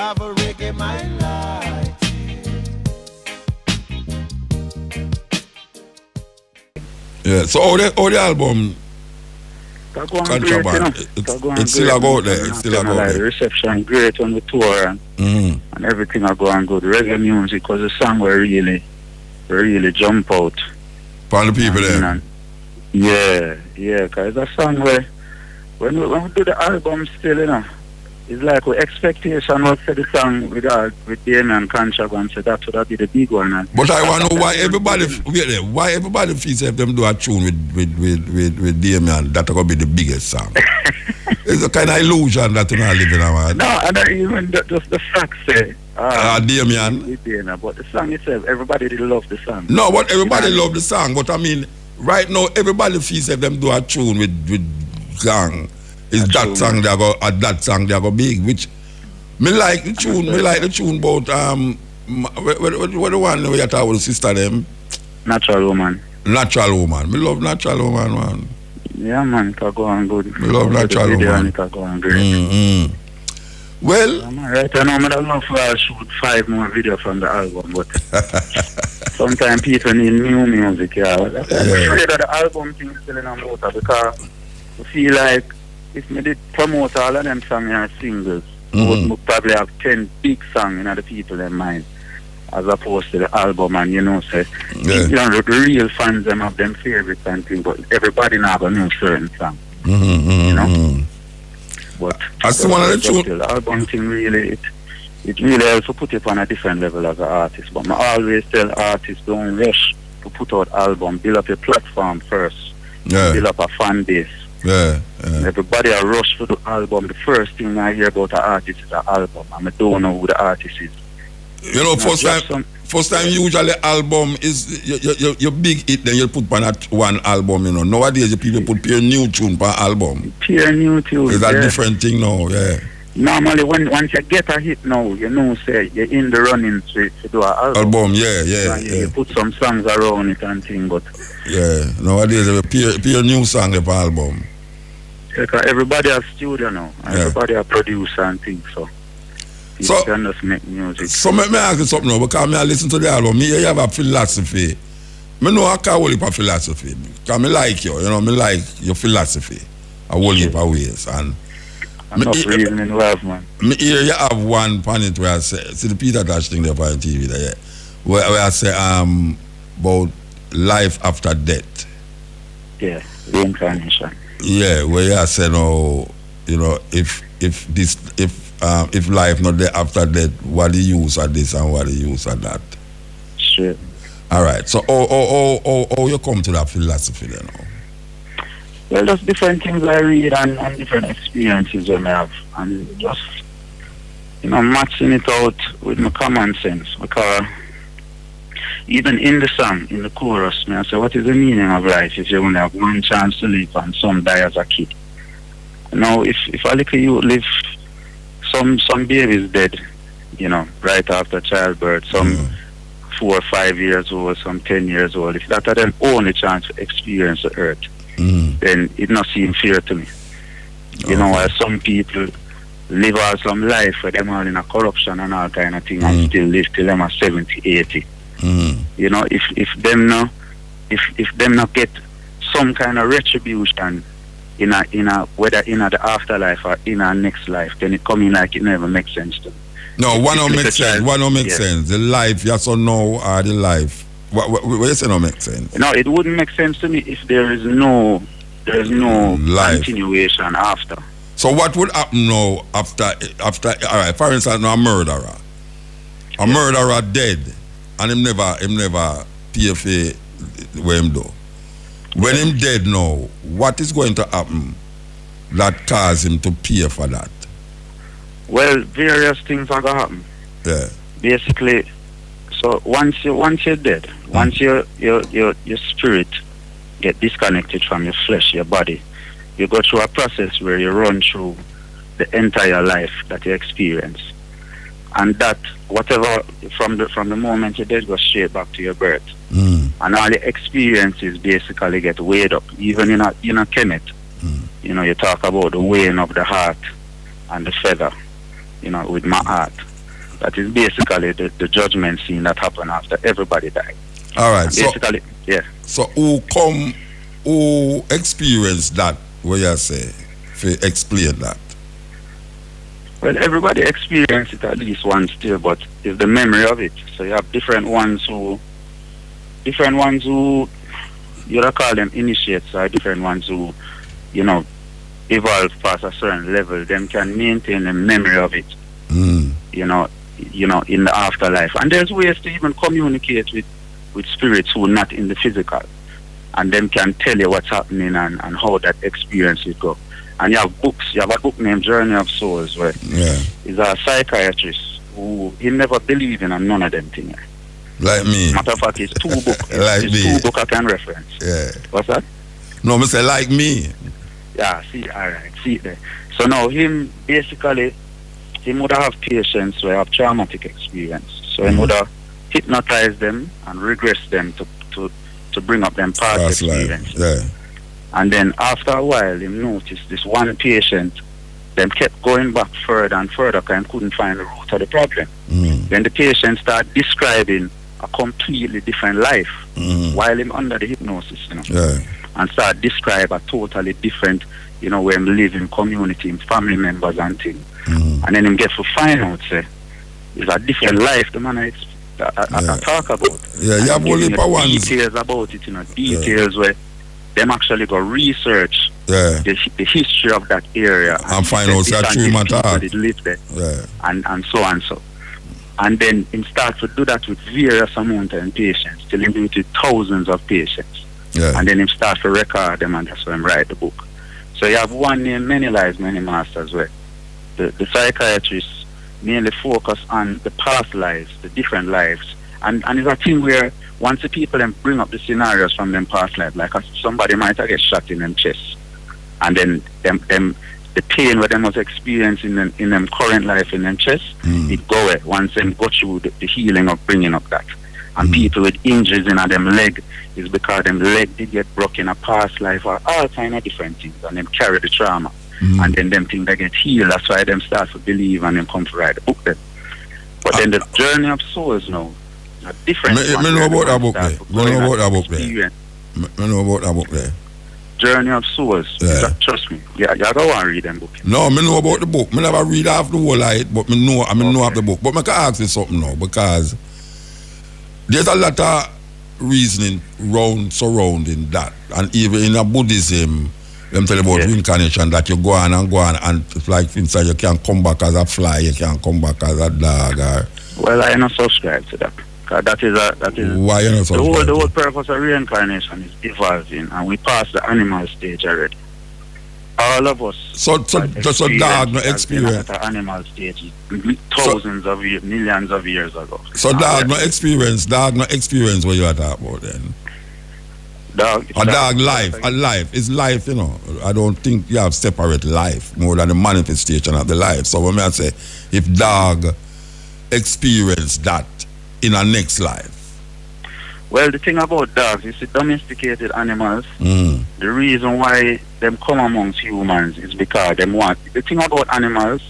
have a reggae my life. Yeah. So all the all the album Kontraband. great, you know. It's- That it's still great, a go you there, it's still a You know, go like there. The reception great on the tour and, mm, and everything are going good. Reggae music was a song where really, really jump out. for the people And, there. and- yeah, yeah, because it's a song where when we, when we do the album still, you know, it's like we expectation was for the song with uh, with Damian Kontraband, so that would have be the big one. And But I want to know why everybody there, why everybody feels if them do a tune with with with with, with Damian that gonna be the biggest song. it's a kind of illusion that you know living around. No, and not even the, just the fact say, Ah, uh, Damian. with Damian, but the song itself, everybody did love the song. No, but everybody You know? love the song. But I mean, right now everybody feels if them do a tune with with gang. Is A that song they go uh, that song they go big? Which me like the tune. Me like the tune about um what, what, what the one we talk about the sister them Natural woman. natural woman. Me love natural woman man. Yeah, man, it go on good. We love natural video woman. It go on great. Mm-hmm. Well, Yeah, man, right now, I'm for shoot five more videos from the album, but sometimes people need new music, yeah. I'm Yeah. afraid of the album thing still in a motor because I feel like if me did promote all of them songs as singles, Mhm. would would probably have 10 big songs in other people in mind as opposed to the album and you know say Yeah. you know the real fans them have them favorites and things but everybody now gonna know certain song mm-hmm, know? mm-hmm. but I see one of the the album thing really it it really helps to put it on a different level as an artist but I always tell artists don't rush to put out album build up a platform first yeah, build up a fan base yeah, yeah. Everybody a rush for the album. The first thing I hear about an artist is an album. I don't know who the artist is. You know, first time, some- first time usually album is you, you, you, you big hit, then you put on that one album. You know, nowadays the people put pure new tune per album. Pure new tune. It's a yeah. different thing now. Yeah, Normally, when once you get a hit now, you know, say you're in the running to, to do an album. album. Yeah, yeah, yeah, you put some songs around it and thing, but yeah. Nowadays a pure, pure new song per album. Because everybody has studio now. and Yeah. Everybody a producer and things, so you So- can just make music. So me, me ask you something now because I listen to the album. Me you have a philosophy. Me know I can't hold a philosophy. Because me like you, you know, me like your philosophy. A whole heap of ways. And Enough me- reasoning have, man. me here you have one planet where I say, see the Peter Tosh thing there on TV there, yeah, where, where I say um about life after death. Yeah, reincarnation. Yeah, where I say oh, you know, if if this if um, if life not there after death, what the use of this and what the use of that? Straight. All right. So oh oh oh oh, oh you come to that philosophy you know. Well, just different things I read and, and different experiences I have, and just you know matching it out with my common sense. Because even in the song, in the chorus, me I say, what is the meaning of life if you only have one chance to live and some die as a kid? Now, if if a little you live, some some baby is dead, you know, right after childbirth, some Mm. four or five years old, some ten years old. If that are them only chance to experience the earth Mm. then it not seem fair to me. You know, Okay. as some people live out some life where them all in a corruption and all kind of thing Mm. and still live till them are 70, 80. Mm. You know, if if them no if if them not get some kind of retribution in a in a whether in a the afterlife or in a next life, then it coming like it never makes sense to me. No, one don't make sense. One don't make Yeah. sense. The life, yes or no, or the life. What, what, what you say don't make sense? No, it wouldn't make sense to me if there is no there is no Life. continuation after. So what would happen now after after all right, for instance, a murderer. A murderer dead and him never him never pay for him do. When him dead now, what is going to happen that cause him to pay for that? Well, various things are gonna happen. Yeah. basically so once you once you're dead hmm. once your your your your spirit get disconnected from your flesh your body you go through a process where you run through the entire life that you experience and that whatever from the from the moment you're dead goes straight back to your birth Mm. and all the experiences basically get weighed up even in a in a Kemet Mm. you know you talk about the weighing of the heart and the feather you know with my heart That is basically the, the judgment scene that happened after everybody died. All right. So, Basically, yeah. so who come, who experience that? What you say? If explain that. Well, everybody experience it at least once still, but it's the memory of it. So you have different ones who, different ones who, you know, call them initiates, or different ones who, you know, evolve past a certain level. Them can maintain the memory of it, Mm. you know, you know, in the afterlife. And there's ways to even communicate with, with spirits who are not in the physical, and them can tell you what's happening and, and how that experience will go. And you have books. You have a book named Journey of Souls, where Yeah. is a psychiatrist who he never believed in none of them things. Like me. Matter of fact, it's two book. Like it's me. two book I can reference. Yeah. What's that? No, me say like me. Yeah, see, all right, see it there. So now him basically, he would have patients who have traumatic experience. So he Mhm. would have hypnotize them and regress them to to to bring up them past Past. Yeah. And then after a while, he noticed this one patient, them kept going back further and further and couldn't find the root of the problem. Mm. Then the patient start describing a completely different life Mm. while him under the hypnosis, you know, Yeah. and start describe a totally different, you know, where him live in community, him family members and things. Mm. And then him get to find out, say, it's a different life the man I, I, I, Yeah. I talk about. Yeah, you have only you. Details about it, you know, details where them actually go research Yeah. the, the history of that area And find out the that true different matter. that live there Yeah. and, and so and so. And then him start to do that with various amount of patients, till him do it with thousands of patients. Yeah. And then him start to record them and that's when write the book. So you have one named Many Lives, Many Masters where the, the psychiatrists mainly focus on the past lives, the different lives. And and it's a thing where once the people then bring up the scenarios from them past life, like uh, somebody might have get shot in them chest. And then them them the pain where them was experiencing in, in them current life in them chest, Mm. it go away once them go through the, the healing of bringing up that. And Mm. people with injuries in a them leg is because them leg did get broken in a past life or all kind of different things and them carry the trauma. Mm. And then them think they get healed. That's why them start to believe and them come to write the book then. But then the journey of souls now, a different Me- one me know about that book there. Me know about that book there. Me me know about that book there. Journey of souls. Yeah. That- Trust me. Yeah, you go and read them book. No, me know about the book. Me never read half the whole of it, but me know I mean know of the book. But me can ask you something now because there's a lot of reasoning round surrounding that. And even in a Buddhism, them tell you about Yes. reincarnation that you go on and go on and it's like inside you can come back as a fly, you can come back as a dog or Well, I not subscribe to that. 'Cause that is a that is why the whole the whole purpose of reincarnation is evolving, and we passed the animal stage already. All of us. So so just so dog no experienced has been experience. At the animal stage, thousands of years, millions of years ago. So Uh, dog no experience, dog no experience what you are talking about then. dog, A dog life, a life is life, you know. I don't think you have separate life more than the manifestation of the life. So when I say if dog experience that in a next life, Well, the thing about dogs is the domesticated animals. mm, The reason why them come amongst humans is because them want. The thing about animals,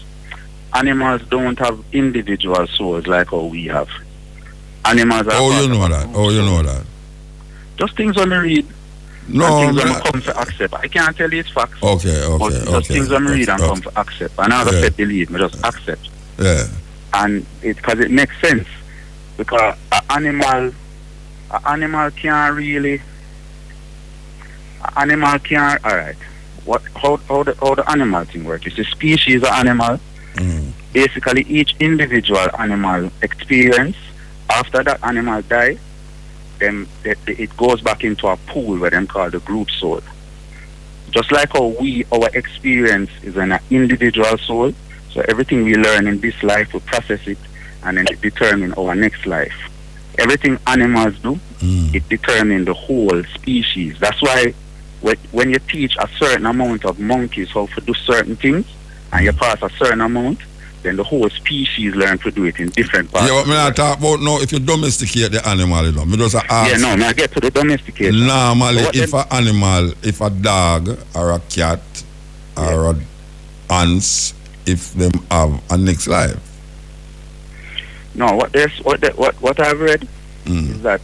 animals don't have individual souls like how we have. Animals are. oh you know that, oh you know that. Just things when I read No, and things when me- I come to accept. I can't tell you it's facts. okay, but okay, just okay. things when I read and okay, come to accept. And I Yeah. yeah. believe me, just accept. Yeah, And it because it makes sense. Because an animal an animal can't really an animal can't alright. What how how the how the animal thing works. It's a species of animal. mm, Basically each individual animal experience after that animal die, then it, it goes back into a pool where them call the group soul. Just like how we our experience is an individual soul. So everything we learn in this life we process it and then it determine our next life. Everything animals do, mm, it determines the whole species. That's why when, you teach a certain amount of monkeys how to do certain things and you pass a certain amount, then the whole species learn to do it in different parts. yeah, but me not talk about now if you domesticate the animal, you know. Me just ask yeah, no, may I get to the domestication. Normally, if an animal, if a dog or a cat or a ants, if them have a next life. No, what this, what the, what what I've read Mm. is that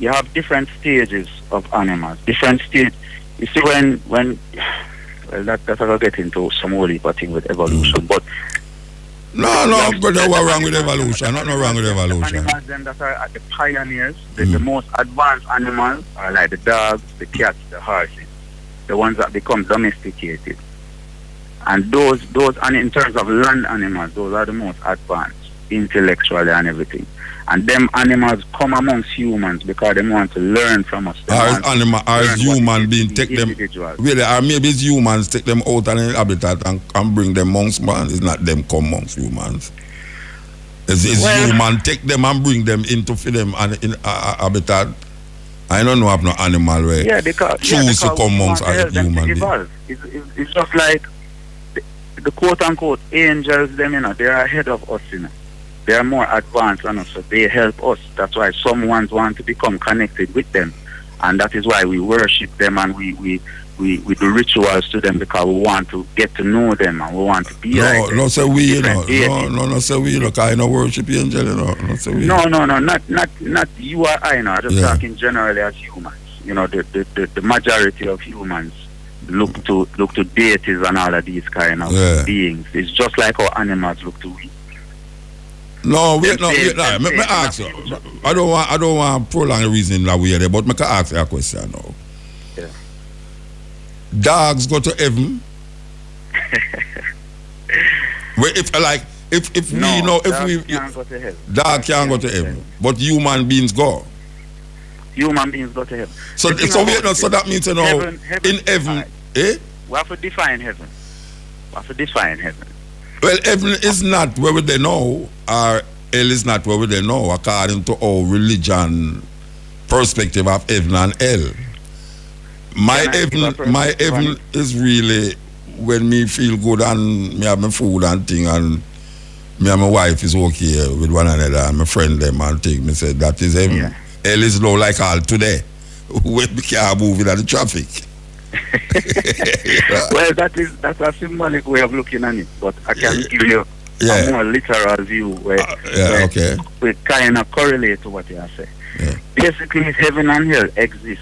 you have different stages of animals. Different stage. You see, when when well, that that's gonna get into some whole heap thing with evolution, but No, no, but brother, what wrong with evolution? Not no wrong with evolution. Animals then that are at the pioneers, the, the Mm. most advanced animals are like the dogs, the cats, the horses, the ones that become domesticated. And those those and in terms of land animals, those are the most advanced intellectually and everything. And them animals come amongst humans because they want to learn from us. They Or want animal, or is learn what human it being take them, really, or maybe it's humans take them out and in habitat and, and bring them amongst man. It's not them come amongst humans. It's, it's Well- human take them and bring them into for them and in a, a habitat. I don't know have no animal where. Yeah, because choose yeah, to come amongst want to other help them to human beings. It's, it's, it's just like the, the quote unquote angels, them, you know, they are ahead of us, you know. They are more advanced and so they help us. That's why some ones want to become connected with them. And that is why we worship them and we, we, we, we do rituals to them because we want to get to know them and we want to be No, like no, say we, you know. No, no, no, say we, you know, 'cause I no worship angel, you know. No, say we. No, no, no, not not not you or I. No, I'm just Yeah. talking generally as humans. You know, the, the, the, the majority of humans look to look to deities and all of these kind of Yeah. beings. It's just like how animals look to we. No, wait, no, wait, no. Me, me ask you. I don't want, I don't want to prolong the reason that we are there, but me can ask you a question now. Yeah. Dogs go to heaven. well, if like, if if we no, know, if we can't go to heaven. dog can't go to heaven, but human beings go. Human beings go to heaven. So, The so wait, no, so that means you know, heaven- heaven in heaven, eh? We have to define heaven. We have to define heaven. Well, heaven is not where they know, or hell is not where they know, according to our religion perspective of heaven and hell. My Can I give heaven, my heaven is really when me feel good and me have my food and thing and me and my wife is okay with one another and my friend them and thing. Me say that is heaven. Yeah. Hell is low like all today. when we can't move in the traffic. Well, that is that's a symbolic way of looking at it, but I can give you Yeah. a more literal view where, Uh, yeah, where okay. we kind of correlate to what you are saying. Yeah. Basically, heaven and hell exist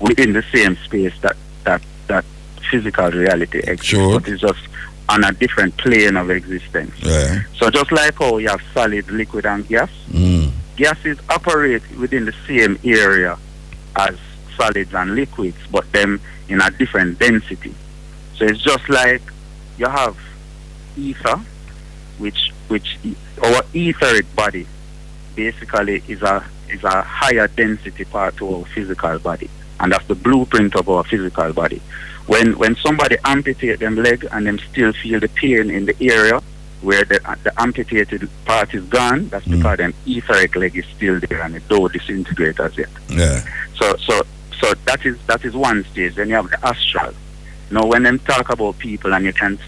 within the same space that that that physical reality exists, Sure. but it's just on a different plane of existence. Yeah. So just like how you have solid, liquid, and gas, Mm. gases operate within the same area as solids and liquids, but them in a different density. So it's just like you have ether, which which our etheric body basically is a is a higher density part to our physical body, and that's the blueprint of our physical body. When when somebody amputate them leg and them still feel the pain in the area where the the amputated part is gone, that's Mm. because them etheric leg is still there and it don't disintegrate as yet. Yeah. So so so that is that is one stage. Then you have the astral. Now when them talk about people and you can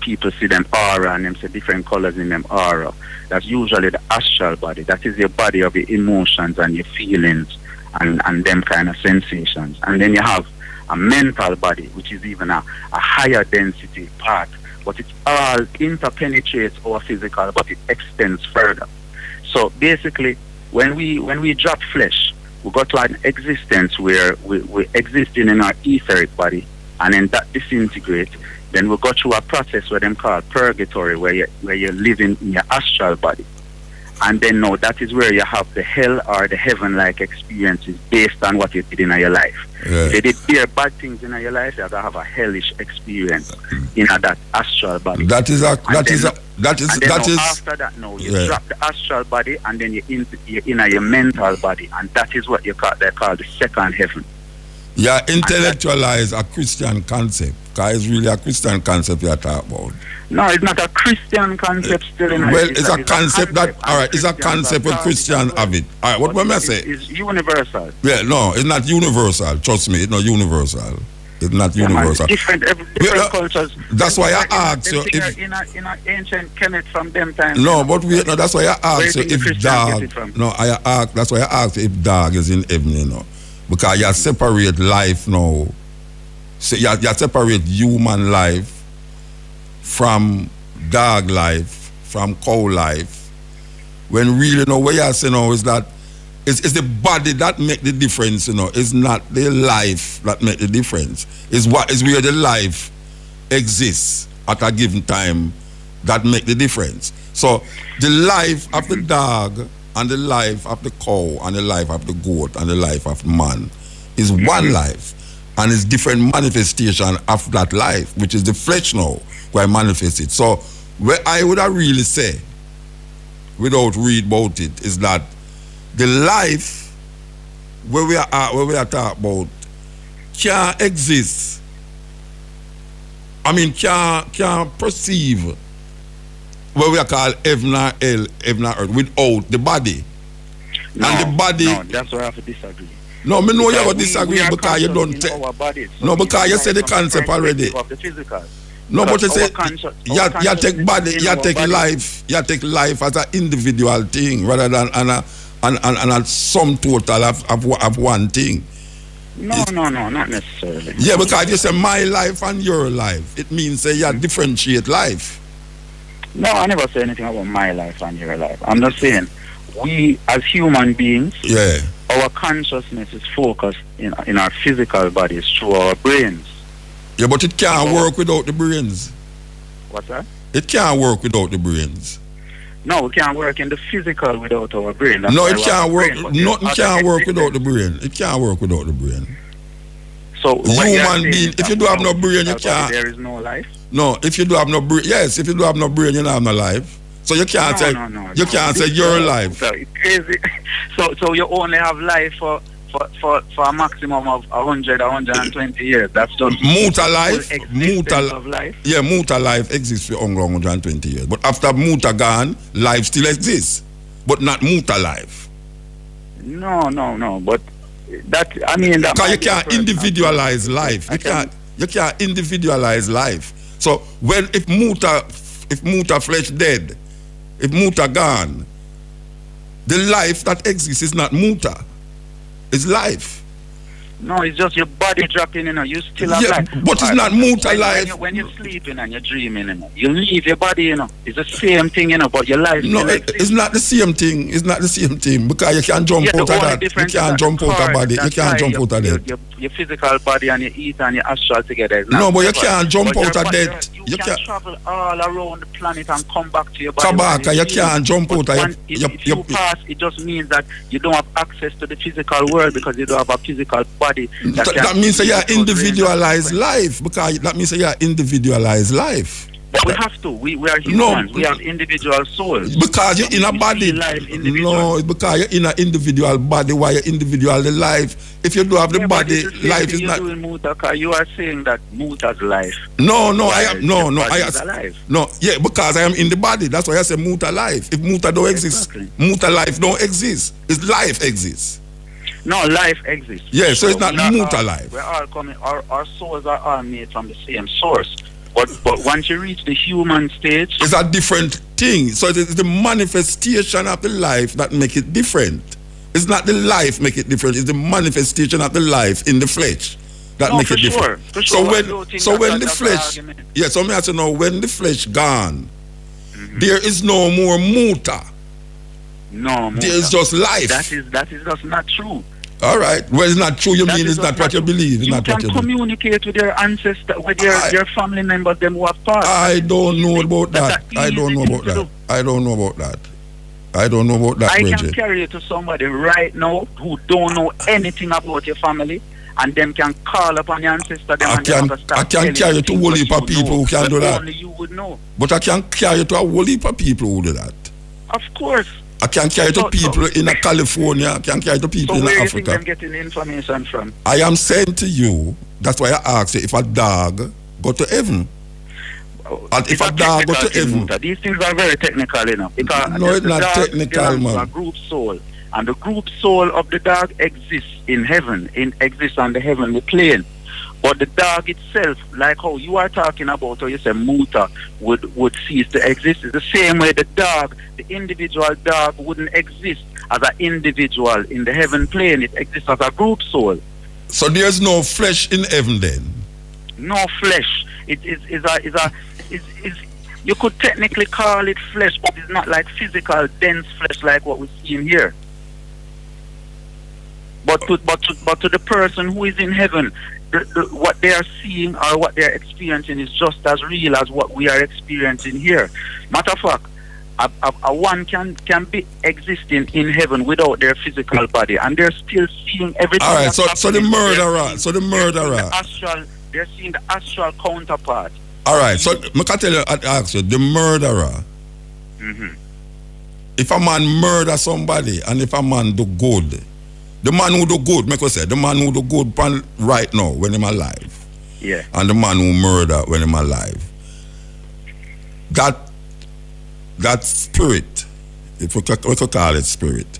people see them aura and them see different colors in them aura, that's usually the astral body. That is your body of your emotions and your feelings and, and them kind of sensations. And then you have a mental body, which is even a, a higher density part. But it all interpenetrates our physical, but it extends further. So basically, when we when we drop flesh, we got to an existence where we, we existing in our etheric body, and then that disintegrate. Then we go through a process where them called purgatory, where you where you're living in your astral body, and then now that is where you have the hell or the heaven-like experiences based on what you did in your life. Yeah. If you did bad things in your life, you're gonna have a hellish experience in that astral body. That is a that then is a that is And then that now is after that now you Yeah. drop the astral body and then you in you're in your mental body and that is what you call they call the second heaven. yeah intellectualize a Christian concept. Cause it's really a Christian concept you're talking about. No, it's not a Christian concept still in Well, it's a concept that all right, it's a concept when Christians have it. All right, what am I it's- say? It's universal. Yeah, no, it's not universal. Trust me, it's not universal. It's not Yeah, man, universal. different every, different Yeah, uh, cultures. that's why I a- asked you in if- a, in a, in a ancient Kemet from them times. No, but wait, no, that's why I asked you if Christians dog. get it from? No, I ask. That's why I asked if dog is in heaven, you know, because you separate life now. So you, you separate human life from dog life, from cow life, When really, you know, what you're saying now is that it's, it's the body that make the difference, you know. It's not the life that make the difference. It's what is where the life exists at a given time that make the difference. So the life of the dog and the life of the cow and the life of the goat and the life of man is one life and it's different manifestation of that life, which is the flesh now, where I manifest it. So where I would really say, without read about it, is that the life where we are where we are talking about can exist. I mean can can perceive what we are called heaven and hell, heaven and earth without the body. No, and the body No, that's where I have to disagree. No, me know you got disagree because you don't take. No, because you say the concept already. The. No, but you Because say you, you take body, you take body. life, you take life as an individual thing rather than an a, an, an, an a sum total of, of, one- of one thing. No, no, no, not necessarily. Yeah, because you say my life and your life, it means say you mm. differentiate life. No, I never say anything about my life and your life. I'm just saying, we as human beings, Yeah. Our consciousness is focused in, in our physical bodies through our brains. Yeah, but it can't work without the brains. What's that? It can't work without the brains. No, we can't work in the physical without our brain. That's no, it can't work. brain, Nothing can't work without the brain. It can't work without the brain. So what you are Human being, if you do have no brain, you can't. There is no life. No, if you do have no brain, yes, if you do have no brain, you don't have no life. So you can't no, say no, no, you can't say your life. So crazy. So so you only have life for for, for, for a maximum of 100, 120 years. That's just Muta life, muta, of life. yeah, muta life exists for only 120 years. But after muta gone, life still exists, but not muta life. No, no, no. But that I mean that. Because you might be a can't individualize life. You can't you can't individualize life. So when if muta if muta flesh dead, if muta gone, the life that exists is not muta. It's life. No, it's just your body dropping. You know, you still alive. Yeah, but it's not when, life. When, you, when you're sleeping and you're dreaming, you know, you leave your body. You know, it's the same thing. You know, but your life. No, it, it's not the same thing. It's not the same thing because you can't jump Yeah, out of that. You can't jump out of body. You can't jump your, out of that. your, your physical body and your eat and your astral together. No, but you can't jump out of that. Uh, you, You can travel all around the planet and come back to your body. Kabaka, when you it's can't jump out of your- if, your- if your- you pass, it just means that you don't have access to the physical world because you don't have a physical body. That, That, can that means that you those range of individualize frequency. life because that means that you individualized life. But we have to. We, we are No. we have individual souls. Because you're in a body. life. No, it's because you're in an individual body while you're individual the life. If you do have the Yeah, body, the life is not. doing, Muta, 'cause you are saying that Muta's life. No, no, I am no, no, I alive. no, yeah, because I am in the body. That's why I say muta life. If muta don't exist, Exactly. muta life don't exist. It's life exists. No, life exists. Yeah, so it's not Muta all- life. We're all coming. Our, our souls are all made from the same source. But but once you reach the human stage, It's a different thing. So it is the manifestation of the life that make it different. It's not the life make it different. It's the manifestation of the life in the flesh that No, make it different. sure, for So sure. I when so when the flesh, yeah. So me have to know when the flesh gone, Mm-hmm. there is no more muta. no, There is just life. that is that is just not true. All right. Well, it's not true. You That mean it's not what you believe. It's you not can what you believe. communicate with your ancestor, with your, I- your family members, them who have passed. I don't know about That's that. I don't know about that. do. I don't know about that. I don't know about that, I can carry you to somebody right now who don't know anything about your family, and them can call upon your ancestor. Them I and can- have to start I can carry you to things whole heap of people know, who can that do that. Only you would know. But I can carry to a whole heap of people who do that. Of course. I can carry to So- people so- in a California. I can carry to people So in where do you think Africa. them getting information from? I am saying to you, that's why I asked you if a dog go to heaven. And if a dog go to heaven-. These things are very technical, you know. Because No, it's not dog technical, to man. A group soul, and the group soul of the dog exists in heaven, in exists on the heavenly plane. But the dog itself, like how you are talking about, or you say muta would would cease to exist, is the same way the dog, the individual dog, wouldn't exist as an individual in the heaven plane. It exists as a group soul. So there's no flesh in heaven then. no flesh. It is is a is a is is you could technically call it flesh, but it's not like physical, dense flesh like what we see in here. But to, but to, but to the person who is in heaven, the, the, what they are seeing or what they are experiencing is just as real as what we are experiencing here. Matter of fact, a, a, a one can can be existing in heaven without their physical body, and they're still seeing everything. All right, so so the murderer, so the murderer. the astral, they're seeing the astral counterpart. All right, so I can tell you, I ask you, the murderer. Mhm. If a man murder somebody and if a man do good, the man who do good, make us say, the man who do good pan right now when him alive, Yeah. and the man who murder when him alive, that that spirit, if we could, we could call it spirit,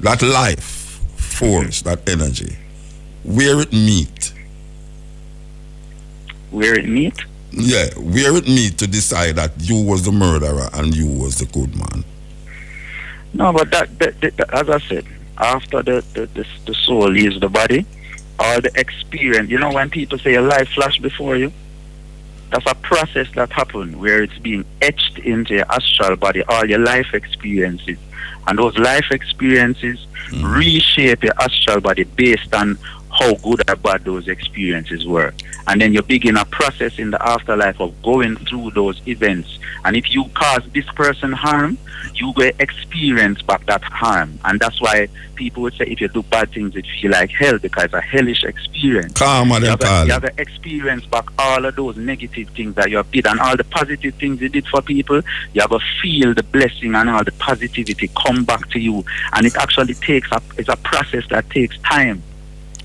that life force, mm-hmm. that energy, where it meet, Where it meet. yeah, where it meet to decide that you was the murderer and you was the good man. No, but that, that, that, that- as I said, after the, the, the, the soul leaves the body, all the experience, you know, when people say a life flash before you, that's a process that happened where it's being etched into your astral body, all your life experiences. And those life experiences hmm. reshape your astral body based on how good or bad those experiences were. And then you begin a process in the afterlife of going through those events. And if you cause this person harm, you will experience back that harm. And that's why people would say if you do bad things, it feel like hell because it's a hellish experience. Karma You have, to, you have to experience back all of those negative things that you have did and all the positive things you did for people. You have to feel the blessing and all the positivity come back to you. And it actually takes a it's a process that takes time.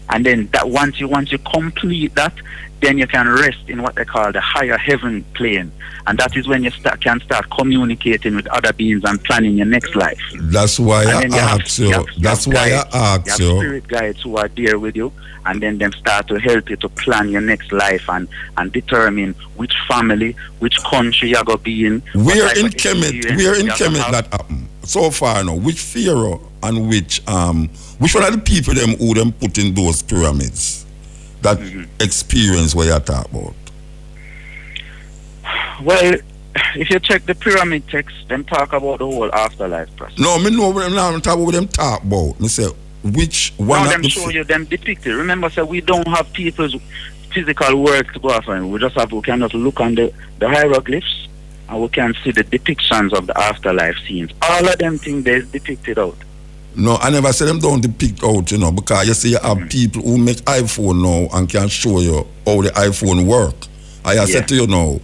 And then that once you once you complete that, then you can rest in what they call the higher heaven plane. And that is when you start can start communicating with other beings and planning your next life. That's why I And then have- ask you. have- That's have why guides. I You ask have you. spirit guides who are there with you, and then them start to help you to plan your next life and, and determine which family, which country you're going to be in. We're in Kemet, where in Kemet that happen? So far now, which Pharaoh and which um which one of the people them who them put in those pyramids that Mm-hmm. experience what you're talking about? Well, if you check the pyramid text, them talk about the whole afterlife process. No, me know them now I'm talking about them talk about. Me say which one of them the show phy- you them depicted. Remember, sir, we don't have people's physical work to go off on. We just have we can just look on the, the hieroglyphs and we can see the depictions of the afterlife scenes. All of them things there's depicted out. No, I never say them don't depict out, you know, because you see you have Mm. people who make iPhone now and can show you how the iPhone work. I Yeah. said to you now,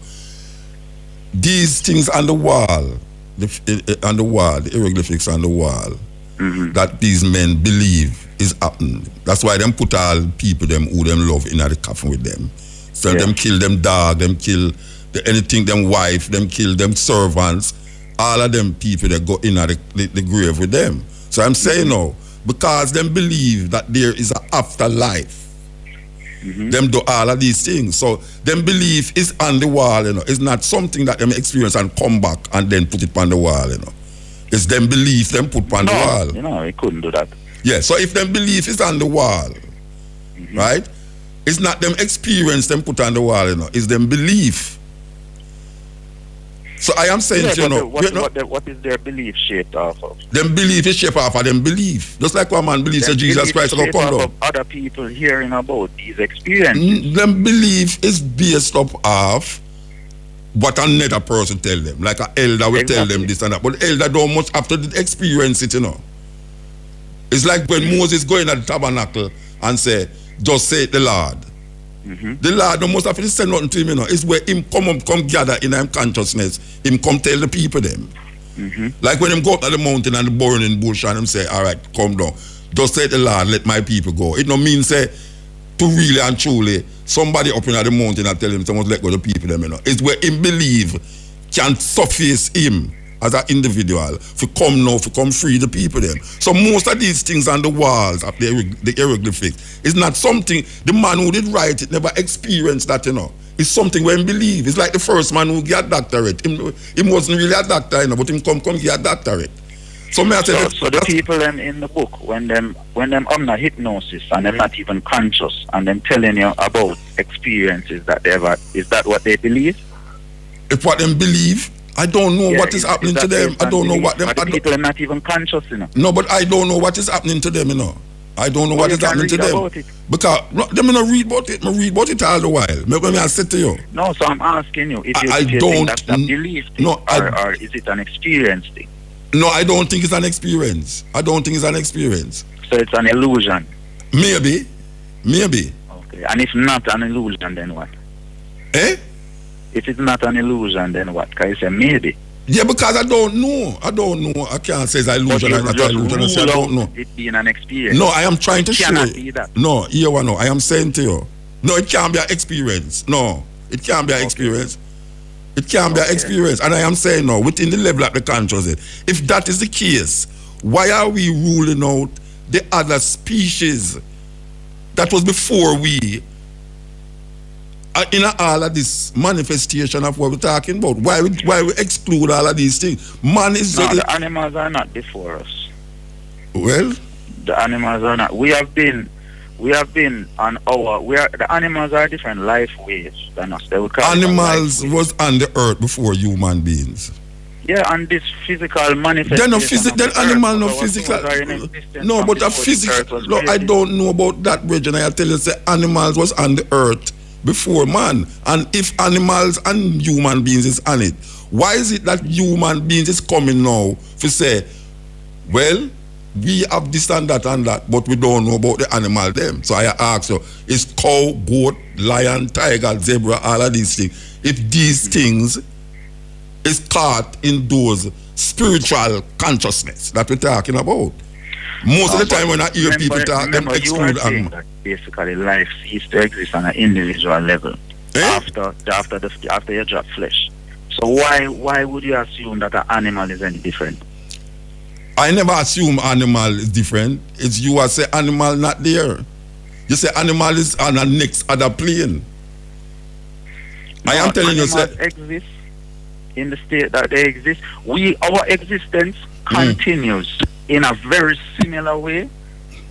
these things on the wall, the, eh, eh, on the wall, the hieroglyphics on the wall, Mm-hmm. that these men believe is happening. That's why them put all people them who them love in the coffin with them. So Yeah. them kill them dog, them kill the, anything them wife, them kill them servants. All of them people that go in at the, the, the grave with them. So I'm saying now, because them believe that there is an afterlife. Them do all of these things. So them belief is on the wall, you know. It's not something that them experience and come back and then put it on the wall, you know. It's them belief them put on the wall. you know, he couldn't do that. Yeah, so if them belief is on the wall, Mm-hmm. right? It's not them experience them put on the wall, you know. It's them belief. So I am saying, Yeah, you know, what, you know what, what is their belief shaped off of? them belief is shaped off of them belief. Just like one man believes that Jesus Christ will shaped come down. of other people hearing about these experiences. Mm, them belief is based up of what another person tell them. Like an elder will tell them this and that. But elder don't much after the experience it, you know. It's like when Moses go in at the tabernacle and say, just say the Lord. Mm-hmm. The Lord don't must have to say nothing to him, you know. It's where him come up, come gather in him consciousness. Him come tell the people them. Mm-hmm. Like when him go up to the mountain and the burning bush and him say, all right, come down. Just say the Lord, let my people go. It no mean say, to really and truly, somebody up in the mountain and tell him, someone let go the people them, you know. It's where him believe can surface him as an individual to come now, to come free the people them. So most of these things on the walls of the, the hieroglyphics is not something, the man who did write it never experienced that, you know. It's something when him believe. It's like the first man who got doctorate. Him, him wasn't really a doctor, you know, but him come, come get a doctorate. So So, you, so the people them in the book, when them when them under hypnosis and them not even conscious and them telling you about experiences that they ever, is that what they believe? If what them believe, I don't know Yeah, what is happening to them. I don't know what them. The I people are not even conscious, you know. no, but I don't know what is happening to them, you know. I don't know Oh, what you happening to them. Because no, them not read about it. I read about it all the while. Me me I say to you, No, so I'm asking you if you, I- I if you don't- think that's a belief thing no, I- or, or is it an experience thing? no, I don't think it's an experience. I don't think it's an experience. So it's an illusion. Maybe, maybe, Okay. And if not an illusion, then what? eh? If it's not an illusion, then what? Can you say maybe? Yeah, because I don't know. I don't know. I can't say it's an illusion. or not illusion. I say, I don't know. it being an experience. No, I am trying to It show you. be that. No, here one no. I am saying to you. No, it can't be an experience. No, it can't be an experience. It can't be an experience. And I am saying no, within the level of the consciousness. If that is the case, why are we ruling out the other species that was before we Uh, in all of this manifestation of what we're talking about? Why we, why we exclude all of these things? Man is No, the animals are not before us. well. The animals are not. We have been, we have been on our. We are the animals are different life waves than us. They will Animals was on the earth before human beings. Yeah, and this physical manifestation. Then no physical, then the animal no physical. are in existence No, but a physical. No, I don't know about that, Bridget. I tell you, say animals was on the earth before man. And if animals and human beings is on it, why is it that human beings is coming now to say, well, we have this and that and that, but we don't know about the animal them. So I ask you, is cow, goat, lion, tiger, zebra, all of these things, if these things is caught in those spiritual consciousness that we're talking about. Most of the time when I hear Remember- people talk, them exclude animal. that basically life ceases to exist on an individual level Eh? after after the after you drop flesh. So why why would you assume that an animal is any different? I never assume animal is different. It's you I say animal not there. You say animal is on a next other plane. I am telling you, say, exist in the state that they exist. We our existence Hmm. continues in a very similar way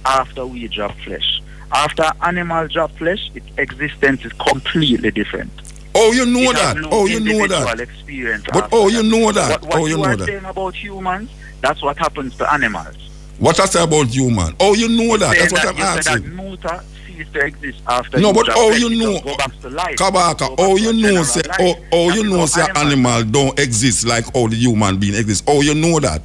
after we drop flesh. After animal drop flesh, its existence is completely different. oh you know It that. no oh you know that. Experience But oh you know that. What, what oh you you know are that. saying about humans, that's what happens to animals. What I say about human? Oh you know that. That's what that I'm asking. that Muta ceased to exist after No, but oh, flesh, you know- just go back to life. Kabaka, oh you know say oh, oh you know say animal don't exist like all the human being exist. Oh you know that.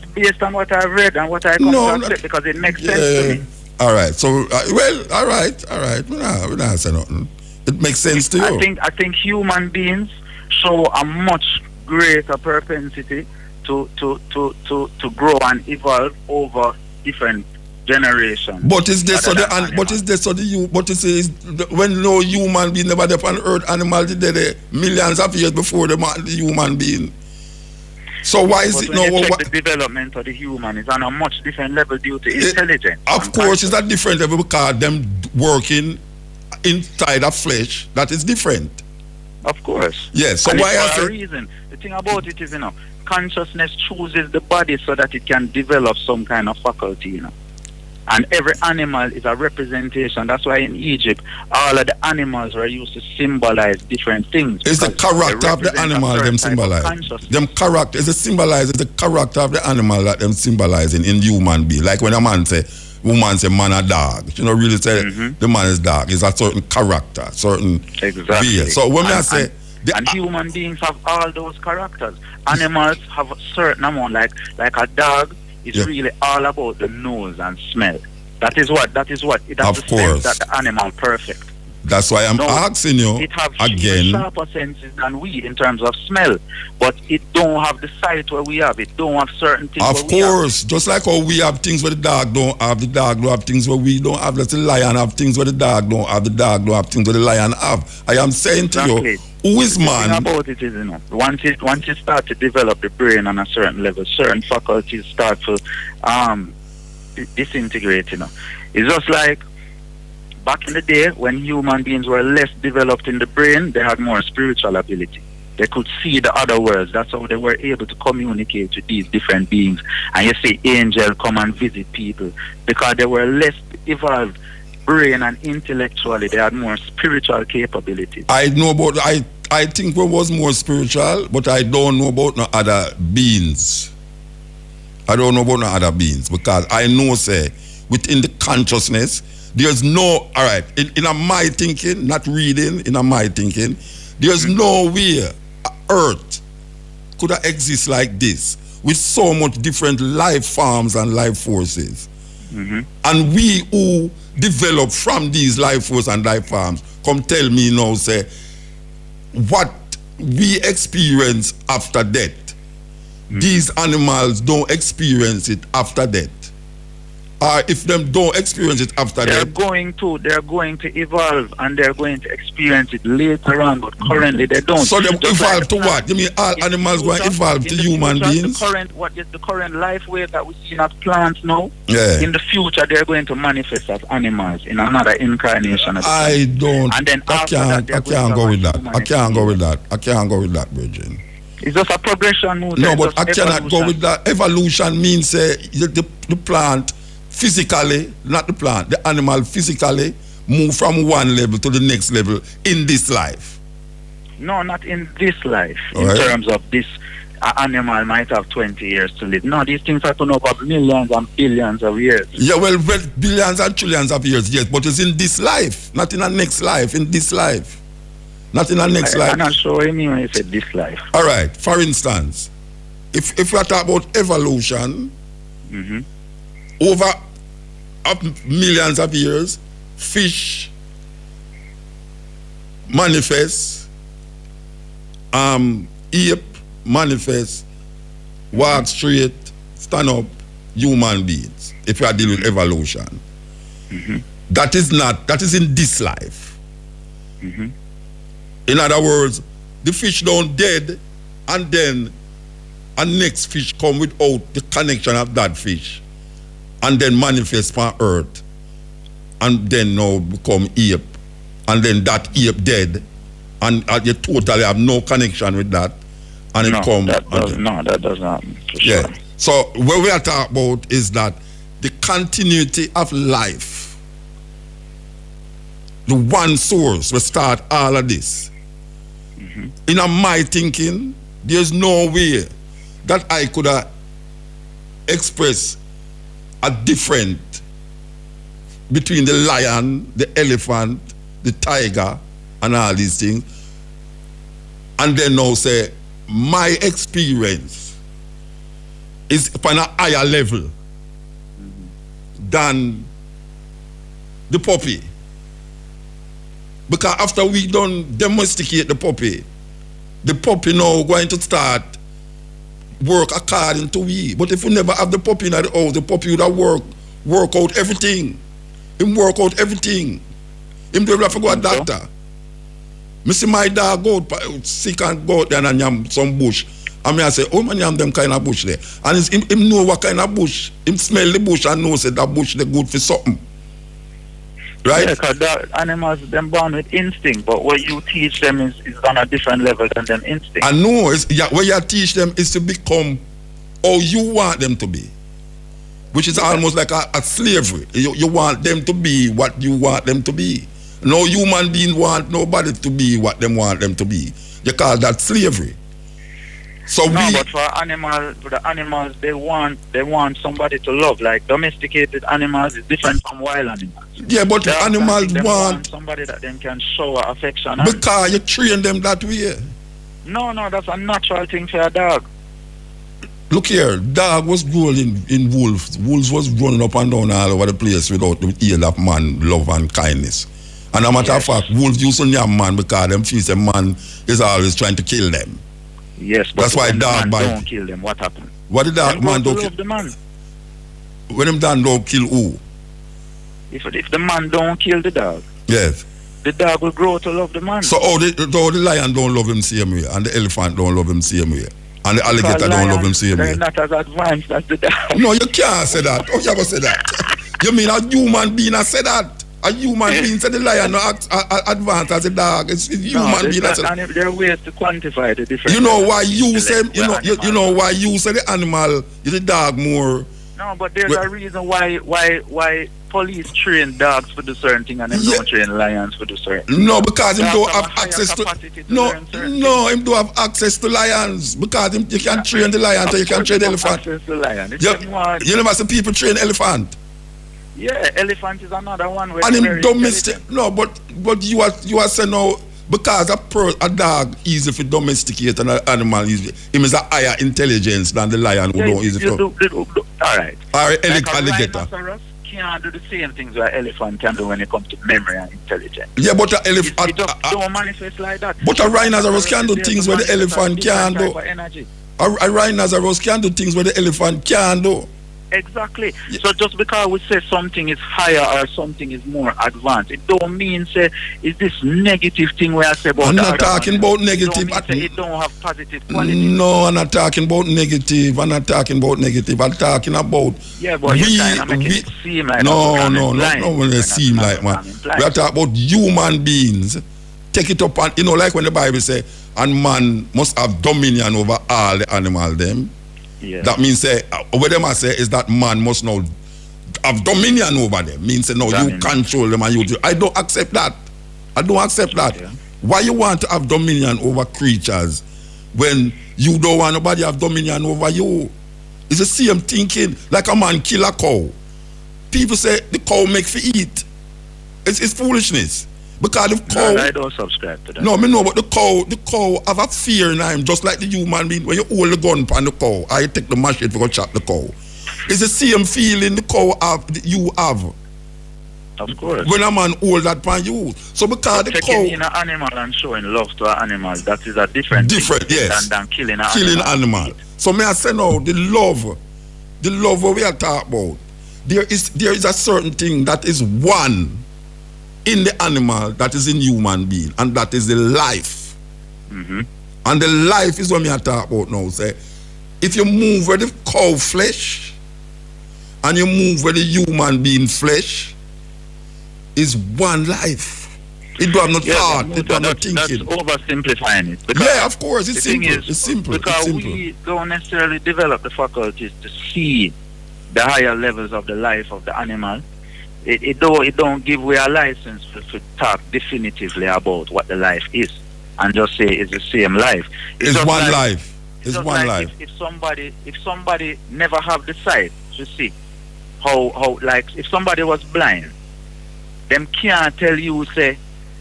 Just based on what I've read and what I come No, accept because it makes sense to me. All right. So uh, well, all right, all right. We not we not say nothing. It makes sense to you. I think I think human beings show a much greater propensity to to to to, to grow and evolve over different generations. But is this so the an, but is this so the you but is is the, when no human being never there on earth animal did there millions of years before the, the human being. So why is But it no? you what- check the development of the human is on a much different level due to It- eh, intelligence. of course, it's a different level because them working inside of flesh. That is different. Of course. Yes. So and why it's I for a reason. The thing about it is, you know, consciousness chooses the body so that it can develop some kind of faculty, you know. And every animal is a representation. That's why in Egypt, all of the animals were used to symbolize different things. it's the character of the animal them symbolize. Them character is a symbolize is the character of the animal that them symbolizing in human being. Like when a man say woman say man a dog. You know really say Mhm. the man is dog. It's a certain character, certain Exactly. way. So when I And- say and- the, and human beings have all those characters. Animals have a certain amount, like like a dog is Yeah. really all about the nose and smell. That is what that is what it has Of the sense course. that the animal perfect. That's why I'm No, asking you It have again. sharper senses than we in terms of smell, but it don't have the sight where we have. It don't have certain things. Of where we have. course, just like how we have things where the dog don't have, the dog don't have things where we don't have. Let's the lion have things where the dog don't have, the dog don't have things where the lion have. I am saying to you, who is The thing man? about it is, you know, once it once you start to develop the brain on a certain level, certain faculties start to um disintegrate. You know, it's just like back in the day when human beings were less developed in the brain, they had more spiritual ability. They could see the other worlds. That's how they were able to communicate with these different beings. And you see angels come and visit people because they were less evolved brain and intellectually. They had more spiritual capabilities. I know about I I think we was more spiritual, but I don't know about no other beings. I don't know about no other beings because I know, say, within the consciousness, there's no, all right, in, in a my thinking, not reading, in a my thinking, there's no way uh, Earth could have exist like this with so much different life forms and life forces. Mm-hmm. And we who develop from these life forces and life forms, come tell me now, say, what we experience after death, mm-hmm. these animals don't experience it after death. Or if them don't experience it after They're death, going to they're going to evolve and they're going to experience it later on, but currently they don't. so them Just like evolve to what? You mean all animals going to evolve to human future, beings? The current what is the current life way that we see as plants now? Yeah. In the future, they're going to manifest as animals in another incarnation. I don't. And then I can't. that, I can't go with that. I can't go with that. I can't go with that, Virgin. It's just a progression. No, but I cannot go with that. Evolution means uh, the, the, the plant physically, not the plant, the animal physically move from one level to the next level in this life. No, not in this life. All in right. terms of this, animal might have 20 years to live. No, these things happen over millions and billions of years. Yeah, well, well, billions and trillions of years, yes, but it's in this life, not in the next life, in this life. Not in the next I, life. I'm not sure what you mean when you said this life. All right, for instance, if, if we are talking about evolution, hmm over up millions of years, fish manifest, um, ape manifest, walk straight, stand up, human beings. If you are dealing with evolution, that is not that is in this life. In other words, the fish don't dead, and then a next fish come without the connection of that fish and then manifest on earth. And then now become ape. And then that ape dead. And uh, you totally have no connection with that. And No, it come that does, then- no, that does not. Yeah. Sure. so what we are talking about is that the continuity of life. The one source will start all of this. In a my thinking there's no way that i could have expressed a different between the lion, the elephant, the tiger, and all these things. And then now say, my experience is upon a higher level than the puppy. Because after we don't domesticate the puppy, the puppy now going to start work according to we. But if we never have the puppy in oh, the house, the puppy would have work, work out everything. Him work out everything. Him don't have to go a so? doctor. Me see my dog go out, sick and go out there and yam some bush. And me I say, oh man yam them kind of bush there. And him, him know what kind of bush. Him smell the bush and know say that bush they good for something. Right? Yeah, because the animals, them born with instinct, but what you teach them is, is on a different level than them instinct. I know it's, yeah, what you teach them is to become how you want them to be, which is almost like a, a slavery. You, you want them to be what you want them to be. No human being want nobody to be what them want them to be. You call that slavery. So No, we, but for animal, for the animals, they want they want somebody to love. Like domesticated animals is different from wild animals. yeah, but the animals they want somebody that them can show affection. Because you train them that way. no, no, that's a natural thing for a dog. Look here, dog was growing in, wolves. Wolves was running up and down all over the place without the aid of man, love and kindness. And a matter Yes. of fact, wolves used to name man because them feel the man is always trying to kill them. Yes, but That's why dog man bite. don't kill them. What happened? What did that man do? love the man. When him done don't kill who? If if the man don't kill the dog, Yes. the dog will grow to love the man. So how the, the lion don't love him same way, and the elephant don't love him same way, and the alligator don't love him same way. not as advanced as the dog. No, you can't say that. Oh, you ever say that? you mean a human being has said that? A human eh. being said the lion no act, a, advanced as a dog. It's a human no, being not- and there are ways to quantify the difference. You know why you say you know you, you know why you say the animal is the dog more No, but there's Well- a reason why why why police train dogs for do certain thing and they Yeah. don't train lions for do certain. No, because him Dogs don't have have access to. to No, no, him don't have access to lions because him, you can train the lion, so you can train the elephant. Access to lion. It's You, them you see people train elephant. Yeah, elephant is another one. Where and him domestic. No, but but you are you are saying now because a per, a dog easy to domesticate and an animal easy. Him is a higher intelligence than the lion who Yeah, don't easy to. do- do- do- All right. Or Like ele- a alligator. can't do the same things that elephant can do when it comes to memory and intelligence. Yeah, but a It, elephant. it just don't manifest like that. but a rhinoceros can do things a where the elephant can't do. type of energy. A, a rhinoceros can do things where the elephant can do. Exactly. So just because we say something is higher or something is more advanced, it don't mean say it's this negative thing where I say about I'm not talking about negative. It don't, it don't have positive quality. No, I'm not talking about negative. I'm not talking about negative. I'm talking about Yeah, but you're trying to make it seem like no, no, no, implying. no, when When seem like man. We are talking about human beings. Take it up and you know, like when the Bible say, and man must have dominion over all the animal them. Yeah. That means say uh, what them I say is that man must now have dominion over them. Means say no, you Dominion. control them and you do. I don't accept that. I don't accept that. Yeah. Why you want to have dominion over creatures when you don't want nobody have dominion over you? It's the same thinking like a man kill a cow. People say the cow make for eat. It's, it's foolishness. Because the cow No, I don't subscribe to that. no, me know, but the cow, the cow have a fear in him, just like the human being. When you hold the gun on the cow, I take the machete to go chop the cow. It's the same feeling the cow have, that you have. Of course. When a man hold that pan you. So because the Taking in cow an animal and showing love to an animal, that is a different Different, yes. than, than killing an killing animal. animal. So may I say now, the love, the love we are talking about, there is there is a certain thing that is one in the animal that is in human being, and that is the life. Mhm. And the life is what me I talk about now. Say, if you move where the cow flesh and you move where the human being flesh, is one life. It don't have no Yeah, thought, it don't have that's, no that's oversimplifying it. Yeah, of course, it's the thing simple. is, it's simple. Because It's simple. we don't necessarily develop the faculties to see the higher levels of the life of the animal. It, it don't it don't give we a license to, to talk definitively about what the life is and just say it's the same life. It's just one like- life. It's just one like life. If, if somebody if somebody never have the sight to see how how like if somebody was blind, them can't tell you say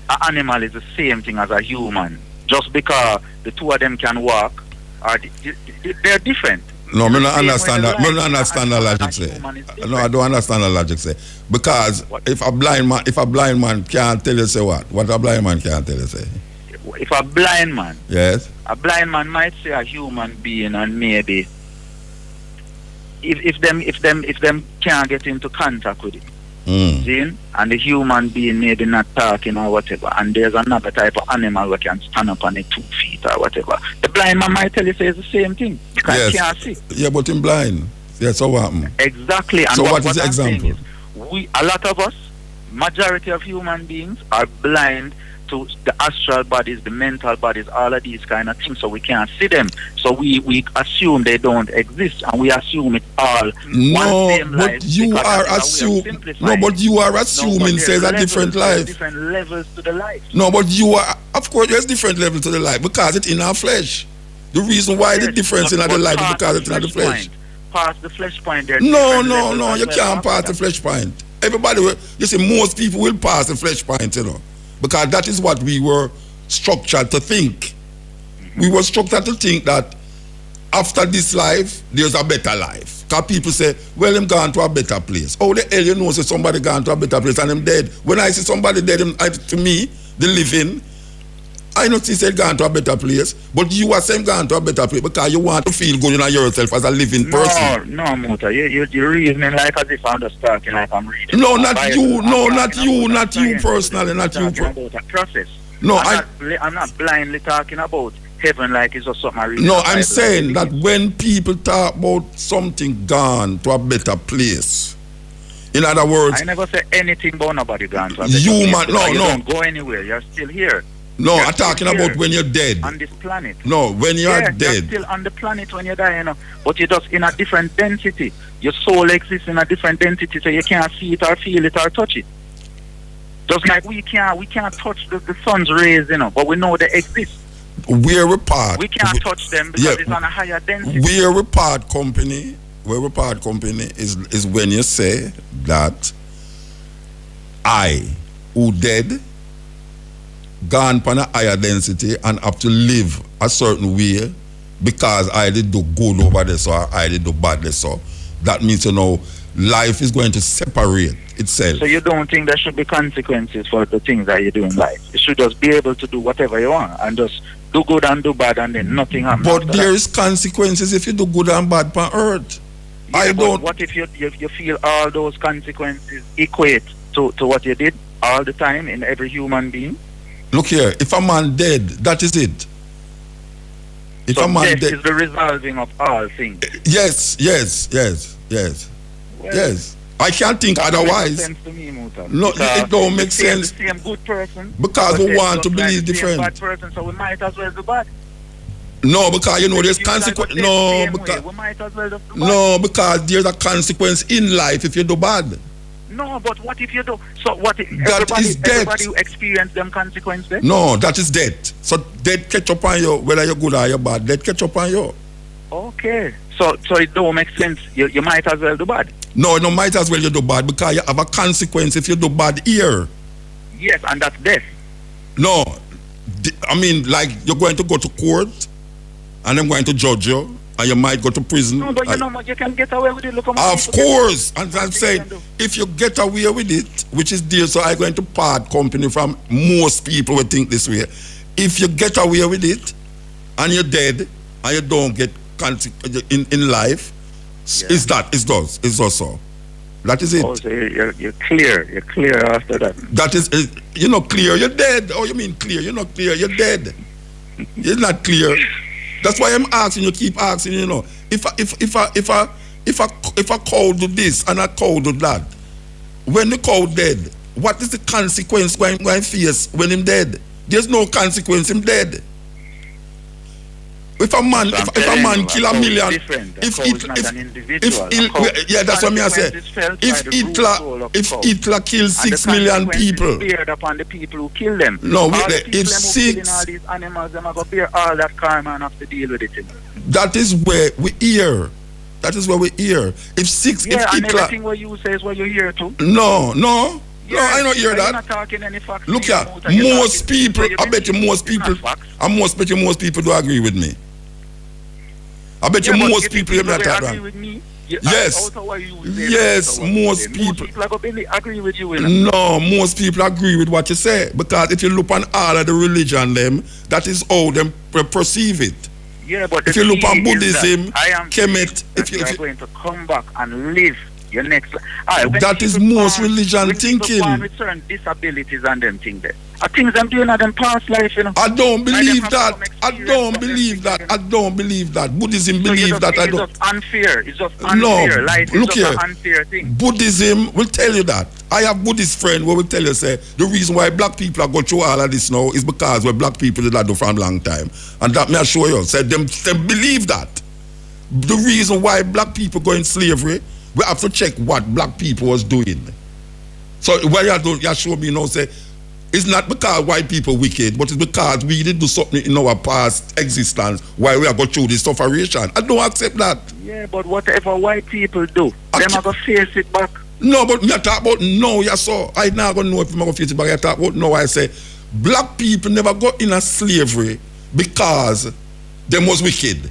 an animal is the same thing as a human just because the two of them can walk or di- di- di- they're different. No, me not understand that. Me not understand the logic say. No, I don't understand the logic say. Because What? if a blind man, if a blind man can't tell you say what, what a blind man can't tell you say. If a blind man, Yes. a blind man might say a human being and maybe if, if them if them if them can't get into contact with it. Mm. seeing, and the human being maybe not talking or whatever, and there's another type of animal that can stand up on the two feet or whatever. The blind man might tell you say it's the same thing because Yes. can't see. Yeah, but him blind. Yes, so what happen? Exactly. And So what, what is the I'm example? is we, a lot of us, majority of human beings, are blind to the astral bodies, the mental bodies, all of these kind of things, so we can't see them. So we, we assume they don't exist, and we assume it's all No, one but you are that's a way of assuming. No, but you are assuming there's says a different life. Different levels to the life. No, but you are. Of course, there's different levels to the life because it's in our flesh. The reason why the difference in the life is because it's in the flesh. point, Past the flesh point, there. No, no, no, you can't pass the flesh point. Everybody, will, you see, most people will pass the flesh point, you know, because that is what we were structured to think. We were structured to think that after this life, there's a better life. Because people say, well, I'm gone to a better place. Oh, the hell you know, say somebody gone to a better place and I'm dead. When I see somebody dead, I, uh, to me, the living, I not see say gone to a better place, but you are saying gone to a better place because you want to feel good in yourself as a living person. No, no, Muta. You, you, you're reasoning like as if I'm just talking like I'm reading. No, not Bible. you, no, not you, not you personally, not you. talking about a process. no, I'm, I, not, I'm not blindly talking about heaven like it's just something I read. no, I'm Bible. saying that when people talk about something gone to a better place, in other words, I never say anything about nobody gone to a You better place man- no, you no. don't go anywhere. You're still here. No, You're I'm talking about when you're dead. on this planet. No, when you are yeah, dead. You're still on the planet when you die, you know. But you're just in a different density. Your soul exists in a different density, so you can't see it or feel it or touch it. Just like we can't, we can't touch the, the sun's rays, you know, but we know they exist. We're a part. We can't touch them because yeah. it's on a higher density. We're a part company. We're a part company is is when you say that I, who dead, gone upon a higher density and have to live a certain way because I did do good over there, so I did do bad there, so that means you know life is going to separate itself. So you don't think there should be consequences for the things that you do in life? You should just be able to do whatever you want and just do good and do bad and then nothing happens. But there that. is consequences if you do good and bad on earth. Yeah, I don't- What if you, you you feel all those consequences equate to, to what you did all the time in every human being? Look here, if a man dead, that is it. If so a man death dead, is the resolving of all things. yes, yes, yes, yes, Well, yes. I can't think otherwise sense to me, Muta. No, it- don't make sense. The same good person. because we want to like believe same different. Bad person, so we might as well do bad. No, because you know there's consequence. No, because we might as well do bad. no, because there's a consequence in life if you do bad. No, but what if you do? So what if That everybody, is death. everybody experience them consequences? No, that is death. So death catch up on you, whether you're good or you're bad. Death catch up on you. Okay. So so it don't make sense. You, you might as well do bad. No, no, might as well you do bad because you have a consequence if you do bad here. Yes, and that's death. No, I mean, like you're going to go to court, and I'm going to judge you, and you might go to prison. No, but you And- know what? You can get away with it. Look how much of people get- course, and I'm saying, you can do. if you get away with it, which is dear, so I'm going to part company from most people who think this way. If you get away with it, and you're dead, and you don't get in in life, s Yeah. is that it does it does so. That is it. Oh, so you're, you're, you're clear. You're clear after that. That is, eh, is you're not clear. You're dead. Oh, you mean clear? You're not clear. You're dead. You're not clear. That's why I'm asking you. Keep asking. You know, if I, if if I if I if I if a cow do this and I cow do that, when the cow dead, what is the consequence when going face when him dead? There's no consequence. Him dead. If a man, So if, if a man kill a million. If it, if if yeah, that's what me I say. If Hitler, soul of the if. Hitler And six the million people, Beared upon the people who kill them. No, all wait the. If them who killing six- all these animals, them are gonna bear all that karma and have to deal with it. That is where we hear. That is where we hear. If six, Yeah, if and Hitler, everything what you say is what you hear too. no, no, no, I don't hear that. not talking any facts. Look here, here, most people, I bet you most people, not. I most bet you most people do agree with me. I bet you most people, hear that agree with me, you- Yes. out of what you Yes, out of what most people- Most people are gonna believe- agree with you. No, most people agree with what you say because if you look on all of the religion, them that is how them perceive it. Yeah, but If you look on Buddhism, that I am Kemet, if you- you are going to come back and live your next life. Right, That is most born- religion thinking. born with certain disabilities and them things there. Are things them doing at them past life, you know. I don't believe that. I don't believe that. I don't believe that. Buddhism So you believe just that. I it's don't. just unfair. It's just No, unfair. Life is look here. unfair thing. Buddhism will tell you that. I have Buddhist friend who will tell you say the reason why black people are going through all of this now is because we're black people that do for a long time. And that may I show you. Say them, them believe that. The reason why black people go in slavery, we have to check what black people was doing. So why you don't you show me now say it's not because white people wicked, but it's because we didn't do something in our past existence why we are going through this sufferation. I don't accept that. Yeah, but whatever white people do, I them are gonna face it back. No, but me I talk about no, yes, so I now gonna know if I'm gonna face it, but I talk about no. I say black people never got in a slavery because them was wicked.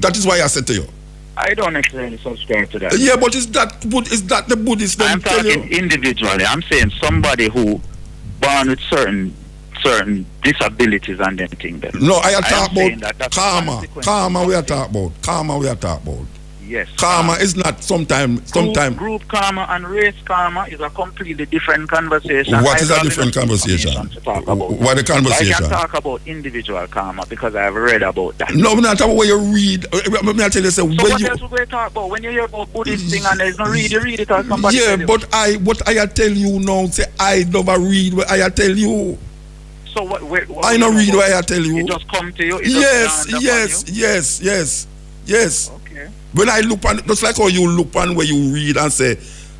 That is why I said to you. I don't necessarily subscribe to that. Yeah, but is that is that the Buddhist I'm talking individually. I'm saying somebody who born with certain certain disabilities and them thing. No, I am talk about that karma. Karma we are talking about. Karma we are talking about. Yes. Karma is not sometime Group, sometime group karma and race karma is a completely different conversation. What I is a different conversation? information to talk about. What the I conversation? can talk about individual karma because I have read about that. No, me not talking about what you read. Uh, Let me tell you, say, So when what you, else we going to talk about? When you hear about Buddhist thing and there's no read, you read it or somebody yeah, tell you. but I what I tell you now, say I never read what I tell you. So what? Where, what I you no know read what I tell you. It just come to you. Yes, yes, you? yes, yes, yes. Okay. When I look on, just like how you look on where you read and say,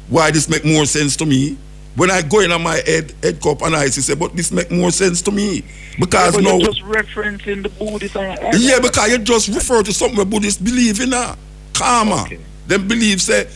why this make more sense to me. When I go in on my head, head cup and I say, but this make more sense to me. Because but now, you're just referencing the Buddhist. Yeah, because you just refer to something Buddhists believe in, uh, karma. Okay. Them believe say,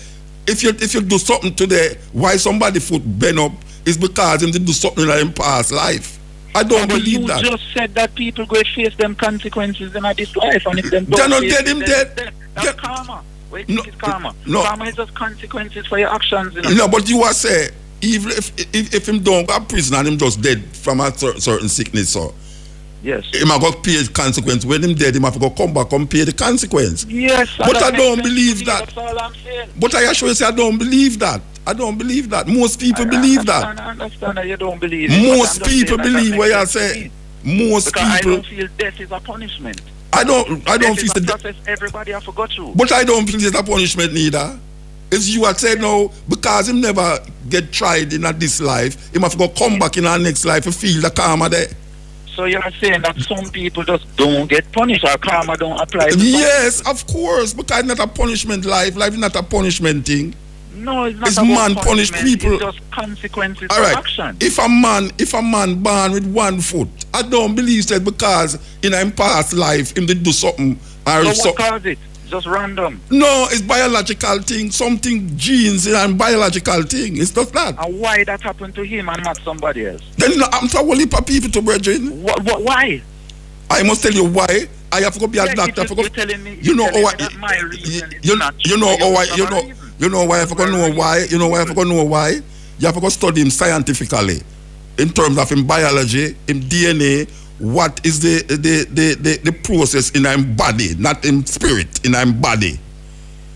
if you if you do something today, why somebody foot bend up is because them did do something in their past life. I don't But believe you that. just said that people go face them consequences in this life, and if them They're don't not face dead, him dead. That's Yeah. karma. Wait, No, it's karma. no. Karma is just consequences for your actions. You know? No, but you are say even if if, if him don't go to prison and him just dead from a certain sickness, so Yes. him have got pay the consequence. When him dead, him have to go come back and pay the consequence. Yes. But I don't believe that. That's all I'm saying. But I assure you, say I don't believe that. I don't believe that. Most people I believe understand, that. I understand that you don't believe it, Most people saying believe what you sense to say. me. Most Because I people. don't feel death is a punishment. I don't. I don't death feel. is a process everybody have to go through. But I don't feel it's a punishment neither. It's you had said no because him never get tried in a this life. Him have to go come back in our next life to feel the karma there. So you're saying that some people just don't get punished or karma don't apply Yes, of course, because it's not a punishment life. Life is not a punishment thing. No, it's not It's man punish people. It's just consequences All for action. If a man, if a man born with one foot, I don't believe that because in him past life him did do something or so what so, caused it? Just random. no, it's biological thing, something genes and biological thing. It's not that. And why that happened to him and not somebody else? Then I'm to a whole heap of people to brethren. What, what, why? I must tell you why. I have to go be a Yeah, doctor. you- have to you're telling me, you know how I, my reason you, not you know how I, you know, you know why I go know why, you know why I go know why. You have to go study him scientifically, in terms of him biology, him DNA. What is the the the the, the process in him body, not in spirit, in him body,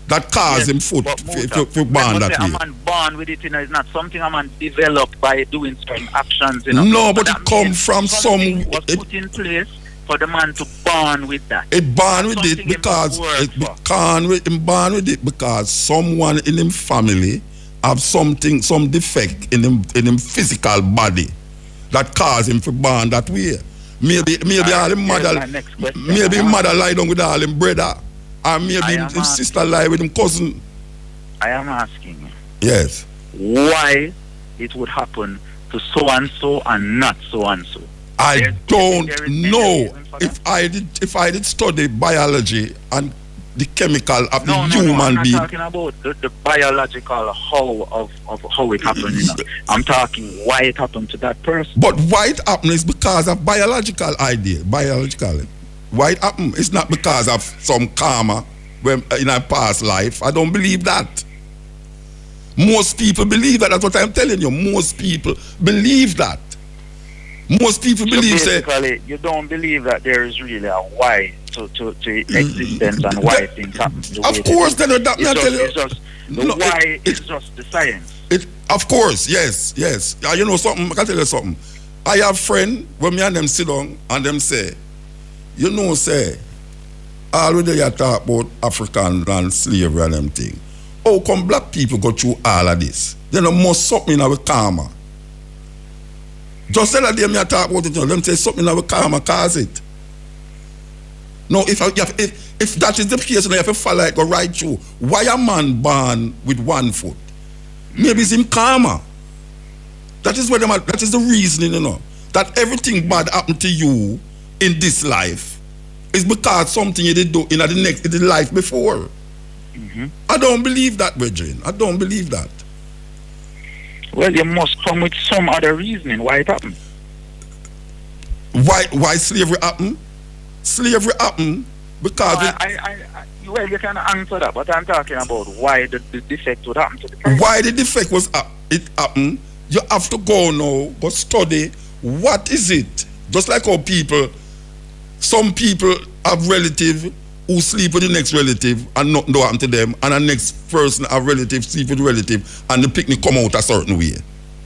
that cause Yes, him foot but f- f- born that way. A man born with it, you know, it's not something a man developed by doing certain actions. You know. No, but that it come from some- was it- put in place for the man to born with that. It born with it because it born with him born with it because someone in him family have something some defect in him in him physical body that cause him to born that way. Maybe maybe all him mother my next question. maybe him mother lie down with all him brother. Or maybe him, asking. sister lie with him cousin. I am asking. Yes. why it would happen to so and so and not so and so. I There- don't know if I did if I did study biology and the chemical of No, the no, no, I'm being. talking about the, the biological how of, of how it happened. You know. I'm talking why it happened to that person. But why it happened is because of biological idea, biological. Why it happen? It's not because of some karma when, uh, in a past life. I don't believe that. Most people believe that. That's what I'm telling you. Most people believe that. Most people So believe say, basically, you don't believe that there is really a why to, to, to existence and why That- things happen. the of they course, then that me It's just, it's just the No, why it- is just the science. It, of course, yes, yes. Uh, you know something, I can tell you something. I have friend when me and them sit down and them say, you know, say, already you talk about African and slavery and them thing. How come black people go through all of this? Then there must something in our karma. Just tell them me I talk about it, you know, them say something in our karma cause it. No, if, I, if, if, if that is the case, then you have to follow it, go right through. Why a man born with one foot? Maybe it's him karma. That is where them are, that is the reasoning, you know. That everything bad happened to you in this life is because something you did do in the next in the life before. Mm-hmm. I don't believe that, brethren. I don't believe that. Well, you must come with some other reasoning why it happened. Why why slavery happened? Slavery happened because I, I, I, I, well, you can answer that, but I'm talking about why the, the defect would happen to the person. why the defect was hap- it happened, you have to go now, go study what is it. Just like how people, some people have relative who sleep with the next relative and nothing do happen to them, and the next person a relative sleep with relative and the picnic come out a certain way.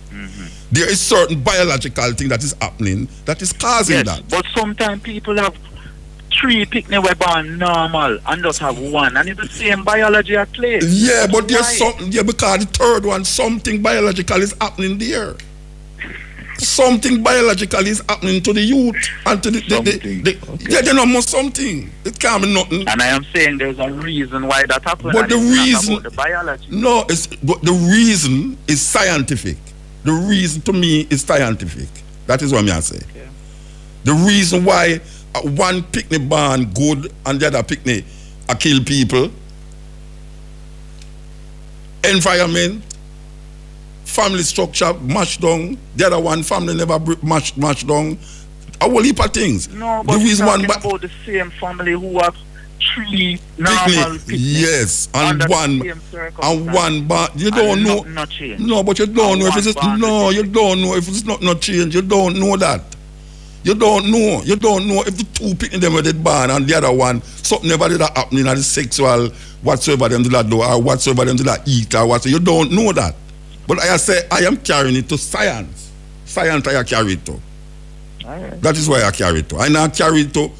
Mm-hmm. There is certain biological thing that is happening that is causing Yes, that. but sometimes people have three picnic were born normal and just have one, and it's the same biology at play. Yeah, but there's something, yeah, because the third one, something biological is happening there. Something biological is happening to the youth and to the, the, the, the okay. yeah, they know more something. It can't be nothing. And I am saying there's a reason why that happened. But the reason- the biology. No, it's but the reason is scientific. The reason to me is scientific. That is what me I say. Okay. The reason why uh, one picnic barn good and the other picnic a kill people. Environment, family structure mashed down. The other one family never mashed mashed down. A whole heap of things. No, the but we're one talking ba- about the same family who have three normal yes, and one and one barn. You don't know. not changed. No, but you don't And know if one it's no. You don't know if it's not not change. You don't know that. You don't know. You don't know if the two picking them with that barn and the other one something never did that happen in the sexual whatsoever them did that do or whatsoever them did that eat or whatsoever. You don't know that. But I say I am carrying it to science. Science I carry it to. Right. That is why I carry it to. I now carry it to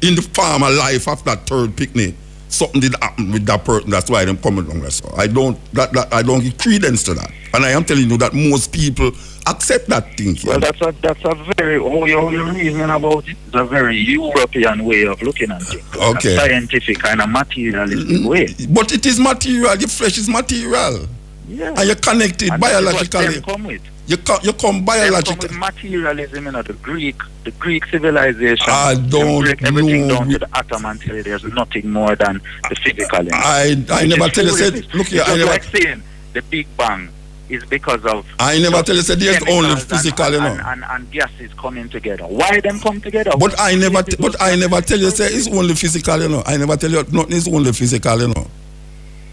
in the farmer life after that third picnic. Something did happen with that person. That's why them coming along. All. I don't that, that I don't give credence to that. And I am telling you that most people accept that thing. Well, that's a that's a very oh you're, you're reasoning about it. It's a very European way of looking at it. Okay. A scientific and a materialistic mm-hmm. way. but it is material. The flesh is material, Yeah. and you're connected And biologically. come with. You come, you come Them come biologically. with materialism, you know, the Greek, the Greek civilization. I don't break everything know down to the atom until there's nothing more than the physical. it. I I never tell you said look here. I never like saying the Big Bang is because of I never tell you said there's only chemicals and- physical, you know. and, and, and gases coming together. Why them come together? But I never, but I never tell you say it's only physical, you know. I never tell you nothing is only physical, you know.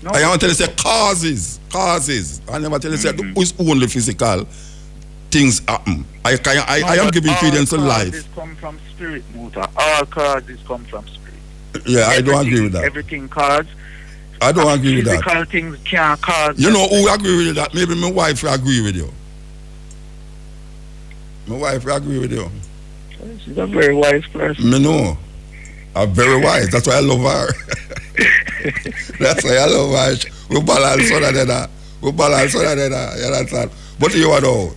No, I want to you say causes, causes. I never tell you say Mm-hmm. it's only physical. Things happen. I can, I, no, I am giving credence to causes life. come from spirit, Muta. All causes come from spirit. Yeah, I don't agree with that. Everything cause. I don't agree with that. Physical things can't cause. You know who agree with that? Maybe my wife will agree with you. My wife will agree with you. She's a very wise person. Me know. I'm very wise. That's why I love her. That's why I love her. We balance one another. We balance one another. You understand? But you know,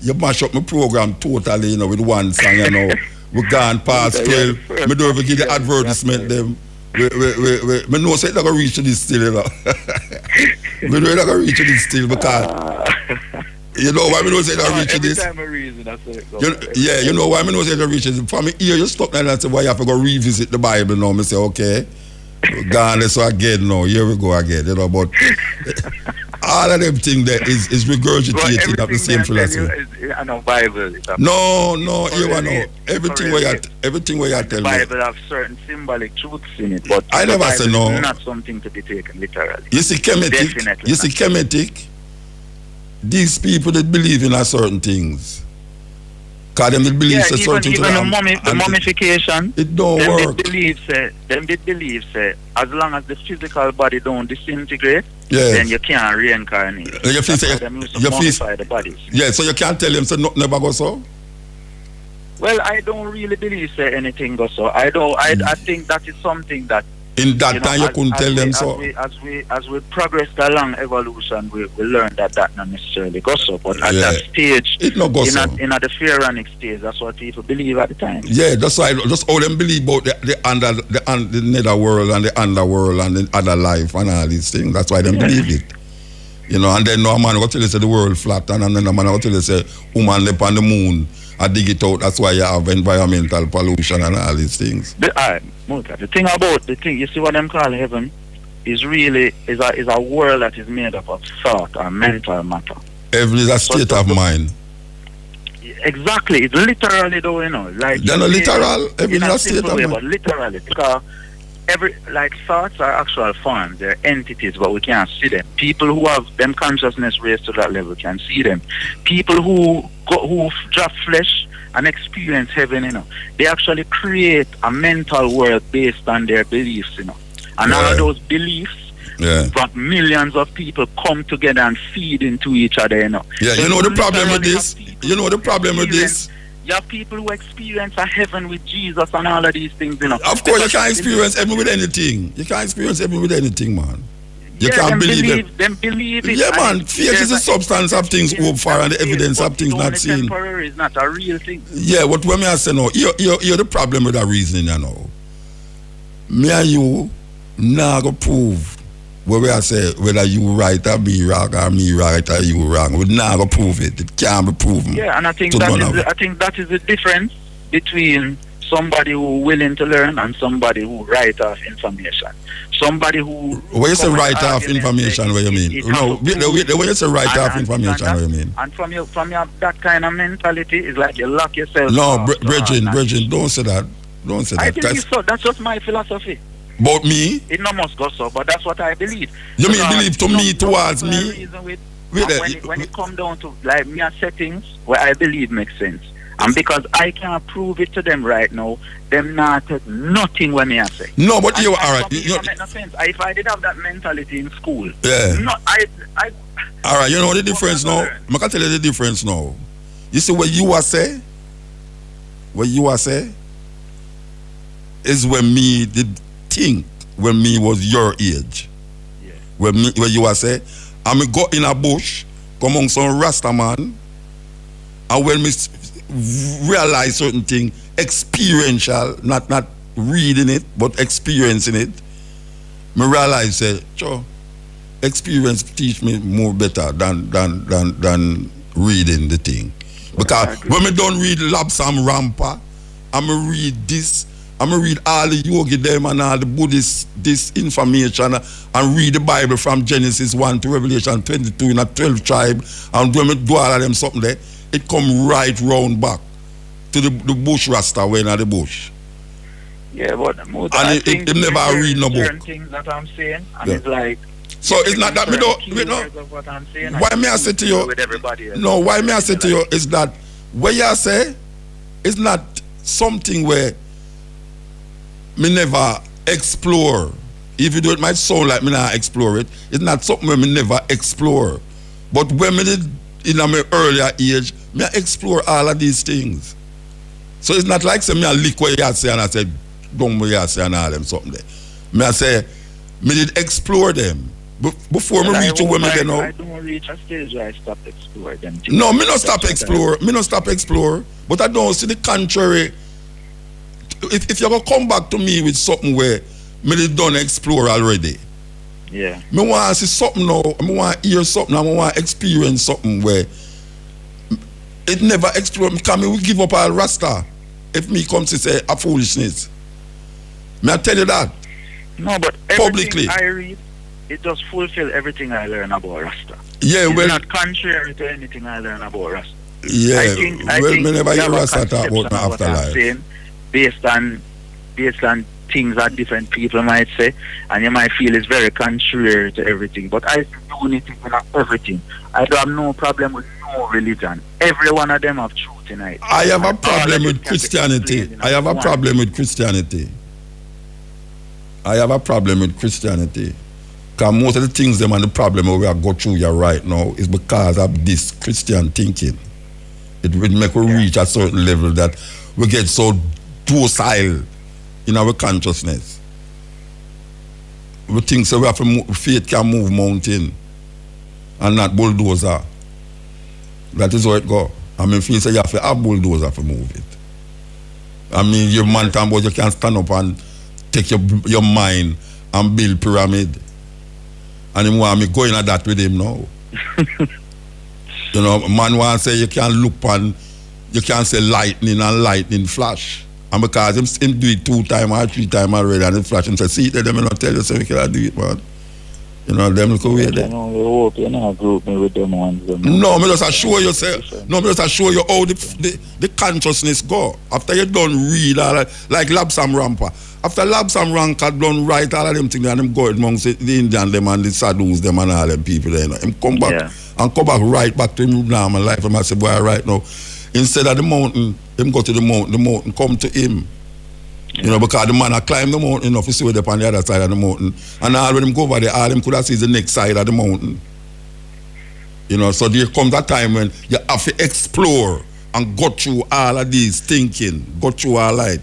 you mash up my program totally, you know, with one song, you know. We gone past 12. yeah. Me don't even give the advertisement them. We, we, we, we, me know say it's not to reach this still, you know. me know it's not to reach this still because, ah. you know why me know say not reach Every this? time I reason, that's what it. You, yeah, you know why me know say the riches. For me here, you stop there and say, why you have to go revisit the Bible now. Me say, okay, gone this again now. Here we go again. You know, but all of them things there is is But regurgitated of the same that I philosophy. you I know Bible. No, no, you know, Correlate. everything where you everything where you tell The me. Bible have certain symbolic truths in it, but I never Bible say no. not something to be taken literally. You see, Kemetic, Definitely you see, Kemetic, these people that believe in a certain things. Because them that believe Yeah, in certain even, things. even the, mummy, the mummification, It don't them work. did believe say, them did believe say, as long as the physical body don't disintegrate, Yeah. then you can't reincarnate. Uh, you feel say- them used to you feel- the bodies. Yeah, so you can't tell them, so nothing never go so? Well, I don't really believe say anything goes so. I don't. I, I think that is something that In that you know, time, you couldn't as tell them as so. We, as we as we progress along evolution, we, we learn that that not necessarily goes so. But at Yeah. that stage, It not go in, so. a, in a the pharaonic stage, that's what people believe at the time. Yeah, that's why that's all them believe about the, the under the, un, the nether world and the underworld and the other life and all these things. That's why they Yeah. believe it. You know, and then no man go tell you say the world flat and, and then the man go tell you say woman live on the moon. I dig it out. That's why you have environmental pollution and all these things. The, uh, the thing about the thing, you see what them call heaven, is really is a is a world that is made up of thought and mental matter. Every is a state of mind. Exactly, it's literally though, you know, like They're not literal, every in is a state of way, mind. but literally because every like thoughts are actual forms, they're entities, but we can't see them. People who have them consciousness raised to that level can see them. People who go, who drop flesh and experience heaven, you know, they actually create a mental world based on their beliefs, you know, and all of those beliefs. Yeah. But millions of people come together and feed into each other, you know. Yeah, So you know the problem with this? You know the problem with this? You have people who experience a heaven with Jesus and all of these things, you know. Of course, you can't experience heaven with anything. You can't experience heaven with anything, man. You yeah, can't believe, believe it. them believe it. Yeah, man. Faith is a- substance of things hoped for and the evidence of things not seen. Temporary is not a real thing. Yeah, what when me I say no, you're, you're, you're the problem with that reasoning, you know. Me and you now go prove where we I say whether you right or me wrong or me right or you wrong. We now go prove it. It can't be proven. Yeah, and I think that is the. I think that is the difference between somebody who willing to learn and somebody who write off information. Somebody who When you say with write off information, what you mean? it No, have to wait, prove wait, when you say write and- off and- information, and what you mean? And from your from your that kind of mentality is like you lock yourself. No, off Bre- to all Bridget. Bridget, don't say that. Don't say I that. I think That's so. That's just my philosophy. about me. It no must go so, but that's what I believe. You mean believe to me towards me? with- there, when, it, when it come down to like mere settings where I believe makes sense, and because I can't prove it to them right now, them not take nothing when me I say. No, but And- you all right. You, make no sense. I- If I did have that mentality in school, yeah. no, I, I, All right, you know the difference now? I can tell you the difference now. You see what you are say? What you are say? Is when me did think when me was your age. Yeah. When me when you are say, I me go in a bush, come on some Rasta man, and when me realize certain thing, experiential, not not reading it, but experiencing it, me realize say, sure, experience teach me more better than than than than reading the thing. Because when me don't read Lobsang Rampa, I'm read this, I'm read all the yogi them and all the Buddhist this information and read the Bible from Genesis 1 to Revelation 22 in a 12 tribe and when me do all of them something there, it come right round back to the, the bush rasta when at the bush. yeah, but most, And I it- think it never read no book. things that I'm saying, and Yeah. it's like. So it's not that me don't, certain me don't keywords of what I'm saying, Why me I say to you- with everybody else. No, why me I say to you is that what you say is not something where me never explore. If you do it might sound like me not explore it. It's not something where me never explore. But when me did in my earlier age, me I explore all of these things. So it's not like say me I lick what you say and I say, don't what you say and all them something there. Me I say, me did explore them. Be- before me reach to won't- get now. I don't reach a stage where I stop exploring them. No, me not stop explore. Me not stop explore. But I don't see the contrary. If, if you're gonna come back to me with something where me did done explore already, Yeah. me want to see something now. Me want to hear something. I want to experience something where it never explore. Because me will give up all Rasta if me come to say a foolishness. Me I tell you that. No, but Publicly. I read, it just fulfill everything I learn about Rasta. Yeah, It's well, not contrary to anything I learn about Rasta. yeah. I think, I well, think me never you hear Rasta talk about my of what I'm afterlife. based on based on things that different people might say, and you might feel it's very contrary to everything. But I do see unity in everything. I don't have no problem with no religion. Every one of them have truth tonight. I have a problem with it Christianity. I have a problem with Christianity. I have a problem with Christianity. Because most of the things them and the problem we are go through here right now is because of this Christian thinking. It will make we reach a certain level that we get so docile in our consciousness. We think so we have to move, faith can move mountain and not bulldozer. That is how it go. I mean, you say you have to have bulldozer to move it. I mean, your man talking about you can stand up and take your your mind and build pyramid. And him want me going at that with him now. you know, man want say you can look on, you can say lightning and lightning flash. And because him, him do it two time or three time already and it flash, him say, see, them will not tell you so we can do it, man. You know, them look away there. know, I hope you not group me with them ones. them. No, me just assure you, say, no, me just assure you how the, the, the consciousness go. After you done read all that, like Lobsang Rampa. After Lobsang Rampa done write all of them things and him go amongst the, the Indian them and the Sadhus them and all them people there, you know. Him come back Yeah. and come back right back to him normal life. And I say, boy, right now, instead of the mountain, him go to the mountain, the mountain come to him. You know, because the man I climb the mountain enough, you see what up on the other side of the mountain. And all when him go over there, all him could have seen the next side of the mountain. You know, so there comes a time when you have to explore and go through all of these thinking, go through all that.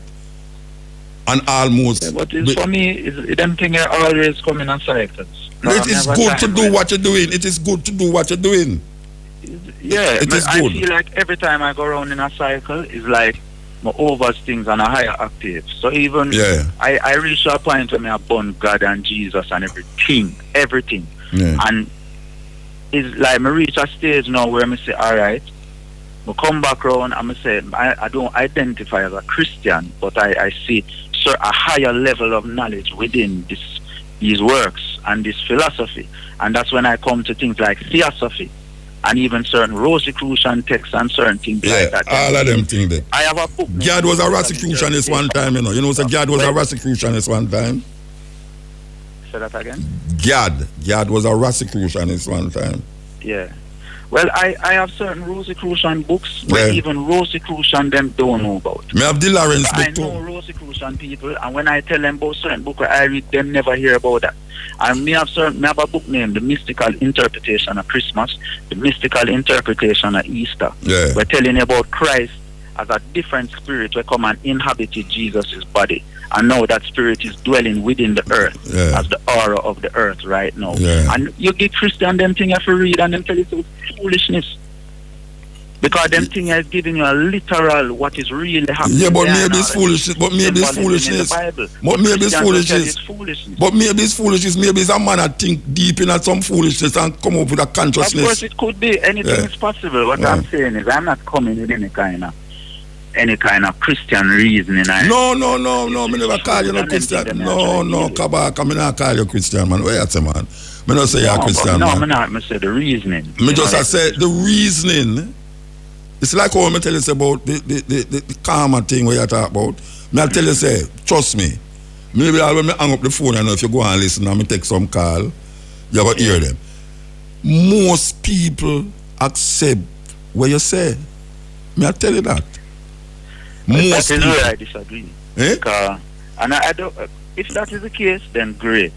and almost. Yeah, but it's, for me, it's, them things are always coming in cycles. No, it is good to do what you're doing. It is good to do what you're doing. Yeah, It is I good. feel like every time I go around in a cycle, it's like my overs things on a higher octave. So even Yeah. I, I reach a point where I burn God and Jesus and everything, everything. Yeah. And it's like me reach a stage now where I say, all right, I come back around and I say, I, I don't identify as a Christian, but I, I see so a higher level of knowledge within this these works and this philosophy. And that's when I come to things like theosophy and even certain Rosicrucian texts and certain things Yeah, like that. all of them things there. I have a book. God was a Rosicrucian Rosicrucianist one time, you know. You know, so God was a Rosicrucianist one time. Say that again? God, God was a Rosicrucianist one time. Yeah. Well, I, I have certain Rosicrucian books where even Rosicrucian them don't know about. Me have the Lawrence I book know too. Rosicrucian people, and when I tell them about certain book I read, them never hear about that. And me have certain, me have a book named The Mystical Interpretation of Christmas, The Mystical Interpretation of Easter. Yeah. We're telling you about Christ as a different spirit where come and inhabited Jesus' body. And now that spirit is dwelling within the earth Yeah. as the aura of the earth right now. Yeah. And you get Christian them thing if you read and them tell you it's foolishness. Because them thing is giving you a literal what is really happening. Yeah, but maybe it's foolishness. But maybe it's symbolism in the foolishness. But maybe it's Christians will tell you foolishness. Foolishness. But maybe it's foolishness. Maybe it's a man that think deep in some foolishness and come up with a Of course, it could be. Anything Yeah. is possible. What Yeah. I'm saying is, I'm not coming with any kind of any kind of Christian reasoning. I, No, no, no, no. Me never call you no Christian. No, no, trying to Kabak. Me not call you Christian, man. Where you say, man? Me not say you're a no, Christian, but, no, me not. Me say the reasoning. Me just know, I said the reasoning. It's like how I tell you say about the, the, the, the, karma thing where you talk about. Me I tell you say, trust me. Maybe I when me hang up the phone and if you go and listen and me take some call, you gotta hear them. Most people accept what you say. Me I tell you that. But Most that is where I disagree. Eh? Because, and I, I don't. uh, If that is the case, then great.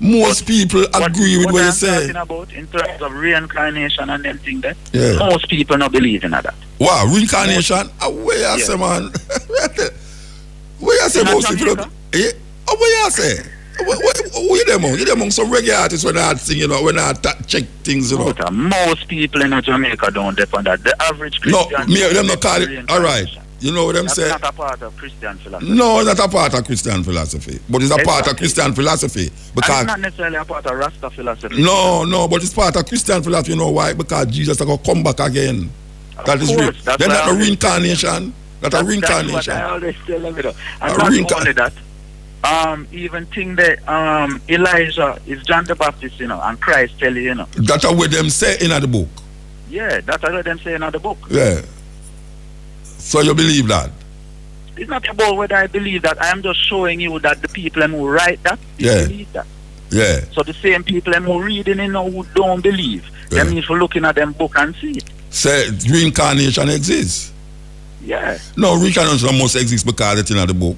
Most people agree with what, I'm you say. talking about in terms of reincarnation and them thing that Yeah. most people not believe in that. Wow, reincarnation? Ah, where you Yeah. say, man? where you say In most people? Eh? Ah, where you say? You them among? You them among some reggae artists when I sing, you know, when I ta- check things, you know. But, uh, most people in Jamaica don't depend on that. The average Christian. No, me, them not call it. All right. Reincarnation. You know what them That's say? not a part of Christian philosophy. No, it's not a part of Christian philosophy. But it's a part of Christian philosophy. And Because it's not necessarily a part of Rasta philosophy. No, no, but it's part of Christian philosophy. You know why? Because Jesus is going to come back again. Of That is real. that's Then why that I a reincarnation. That a That's- That's what reincarnation. I always tell them. And A not reincar- only that, um, even think that um, Elijah is John the Baptist, you know, and Christ tell you, you know. That's what them say in the book. Yeah, that's what them say in the book. Yeah. So you believe that? It's not about whether I believe that. I am just showing you that the people who write that, Yeah. believe that. Yeah. So the same people who reading it now who don't believe, Yeah. them for looking at them book and see it. Say reincarnation exists. Yeah. No, reincarnation must exist because it's in the book.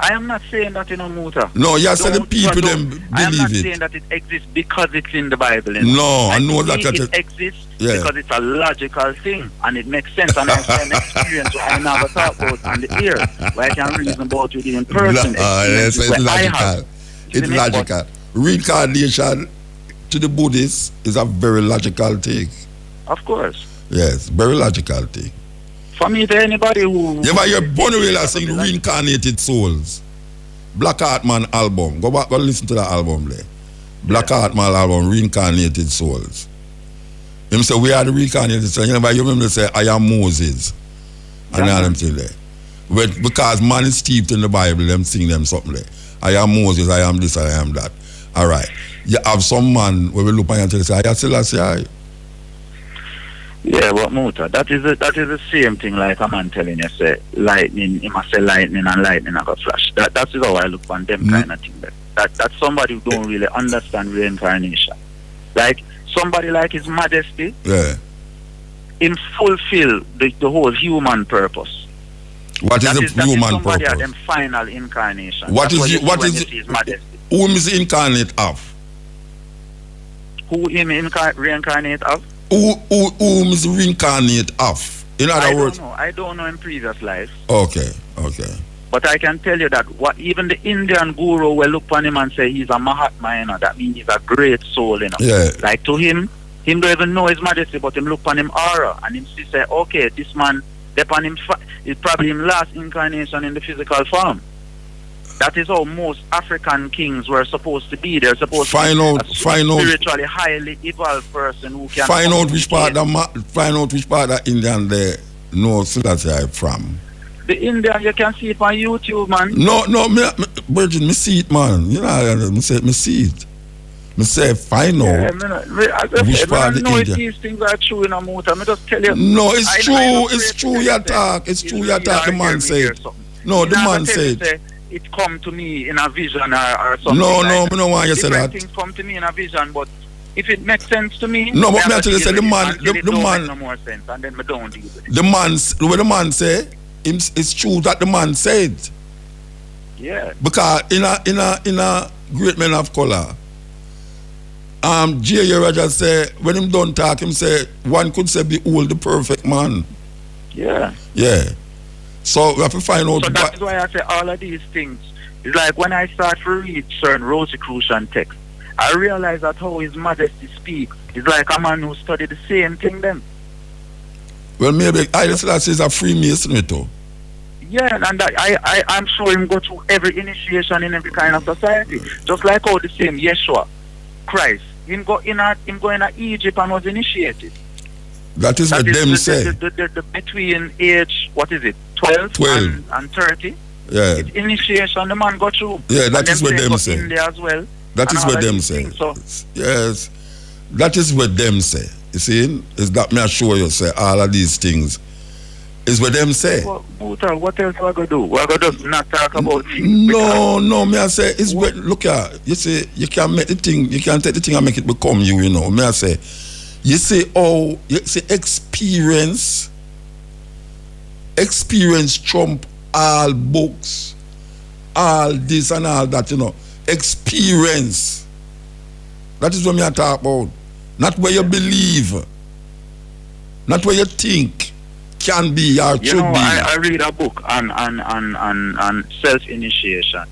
I am not saying that in a Muta. No, you said the people don't- them I am not believe saying that it exists because it's in the Bible. No, I And know that. that it it- exists Yeah. because it's a logical thing and it makes sense and I have an experience I never thought about on the ear where I can reason about it in person. Ah, yes, it's I logical. It's see me? But- logical. Reincarnation to the Buddhists is a very logical thing. Of course. Yes, very logical thing. For me, to anybody who. You ever hear Bunny Wailer sing Reincarnated Souls? Black Heart Man album. Go back, go listen to that album there. Black Heart Man album, Reincarnated Souls. Him say, we are the reincarnated souls. You never you remember say, I am Moses. And Yeah, all them thing there. But because man is steeped in the Bible, them sing them something there. I am Moses, I am this, I am that. All right. You have some man where we look at you and say, I still I say, I. Yeah, but Muta, that is the, that is the same thing like a man telling you say lightning, he must say lightning and lightning I got flash. That that is how I look on them Mm. kind of thing. That, that that's somebody who don't really understand reincarnation. Like somebody like His Majesty, Yeah. in fulfill the, the whole human purpose. What is That the is, that is human somebody at purpose? them final incarnation. What That's is what you- what is you His Majesty? Whom is incarnate of? Who him incar- reincarnate of? Who, who, whom is reincarnate of? In other I words, don't know. I don't know in previous life. okay, okay. But I can tell you that what even the Indian guru will look upon him and say he's a Mahatma, you know, that means he's a great soul, you know. Yeah. Like to him, him don't even know his majesty, but him look upon him aura and him see say, okay, this man, upon him, fa- is probably him last incarnation in the physical form. That is how most African kings were supposed to be. They're supposed Find to be out- a find out- spiritually highly evolved person who can Find out which part of find out which part of Indian they know Selassie from. The Indian, you can see it on YouTube, man. No, no, me, me Virgin, me see it, man. You know, me say, me see it. Me say, find Yeah, me me- I Which said, part of know if India? these things are true in a motor. Me just tell you. No, it's I- I true. don't It's true. Your talk. It's true. you Your talk. The man said. No, the man gonna tell me, said. It come to me in a vision or, or something. No, like no, that. me no want you say that. things come to me in a vision, but if it makes sense to me, No, but me me have I tell you, to say the man- the- the don't man- no more sense, and then me don't deal with it. The man, what the man say, it's true that the man said. Yeah, Because in a in a in a great men of color, um J. A. Rogers say when him done talk, him say one could say behold the perfect man. yeah. Yeah. So we have to find out So that is why I say all of these things. It's like when I start to read certain Rosicrucian texts, I realize that how His Majesty speaks is like a man who studied the same thing then. well maybe I just say is a Freemason too. Yeah, and I, I, I, I'm sure him go through every initiation in every kind of society. Just like all the same Yeshua, Christ, him go in a, him go in a Egypt and was initiated. That is That what is them the, say. The, the, the, between age, what is it, 12, 12. And, and 30. Yeah. It's initiation the man go through. Yeah, that and is what them say. India as well. That and is what them say. So, Yes. That is what them say. You see? Is that me assure you say all of these things is what them say. what, else we going to do? We're going to just not talk about things. No, no, me I say it's what look at you see, you can make the thing you can take the thing and make it become you, you know. Me I say you say oh you say experience experience trump all books, all this and all that, you know. Experience. That is what me I talk about. Not where you believe. Not where you think can be or You should know, be. I, I read a book on, on, on, on, on self-initiation.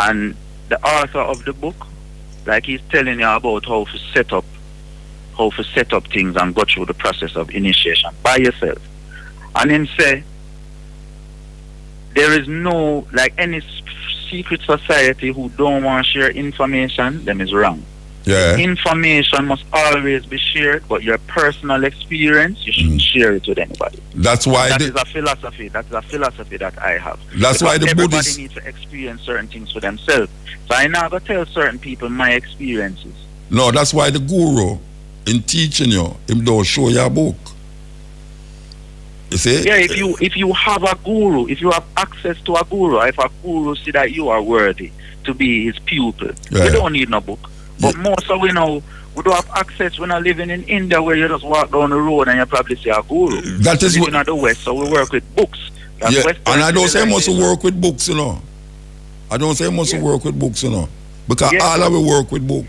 And the author of the book, like he's telling you about how to set up, how to set up things and go through the process of initiation by yourself. And then say, there is no, like any secret society who don't want to share information, them is wrong. yeah. Information must always be shared, but your personal experience, you shouldn't mm. share it with anybody. That's why That the, is a philosophy. That is a philosophy that I have. That's why the everybody Buddhists- needs to experience certain things for themselves. So I now go tell certain people my experiences. No, that's why the guru in teaching you, him don't show you a book. You see? Yeah, if you if you have a guru, if you have access to a guru, if a guru see that you are worthy to be his pupil, Yeah. you don't need no book. But most of we know we don't have access. We're not living in India where you just walk down the road and you probably see a guru. That is what- in the West, so we work with books. That's Yeah, Western and I don't say must work with books, you know. I don't say must Yeah. work with books, you know. Because Yeah. all of we work with book.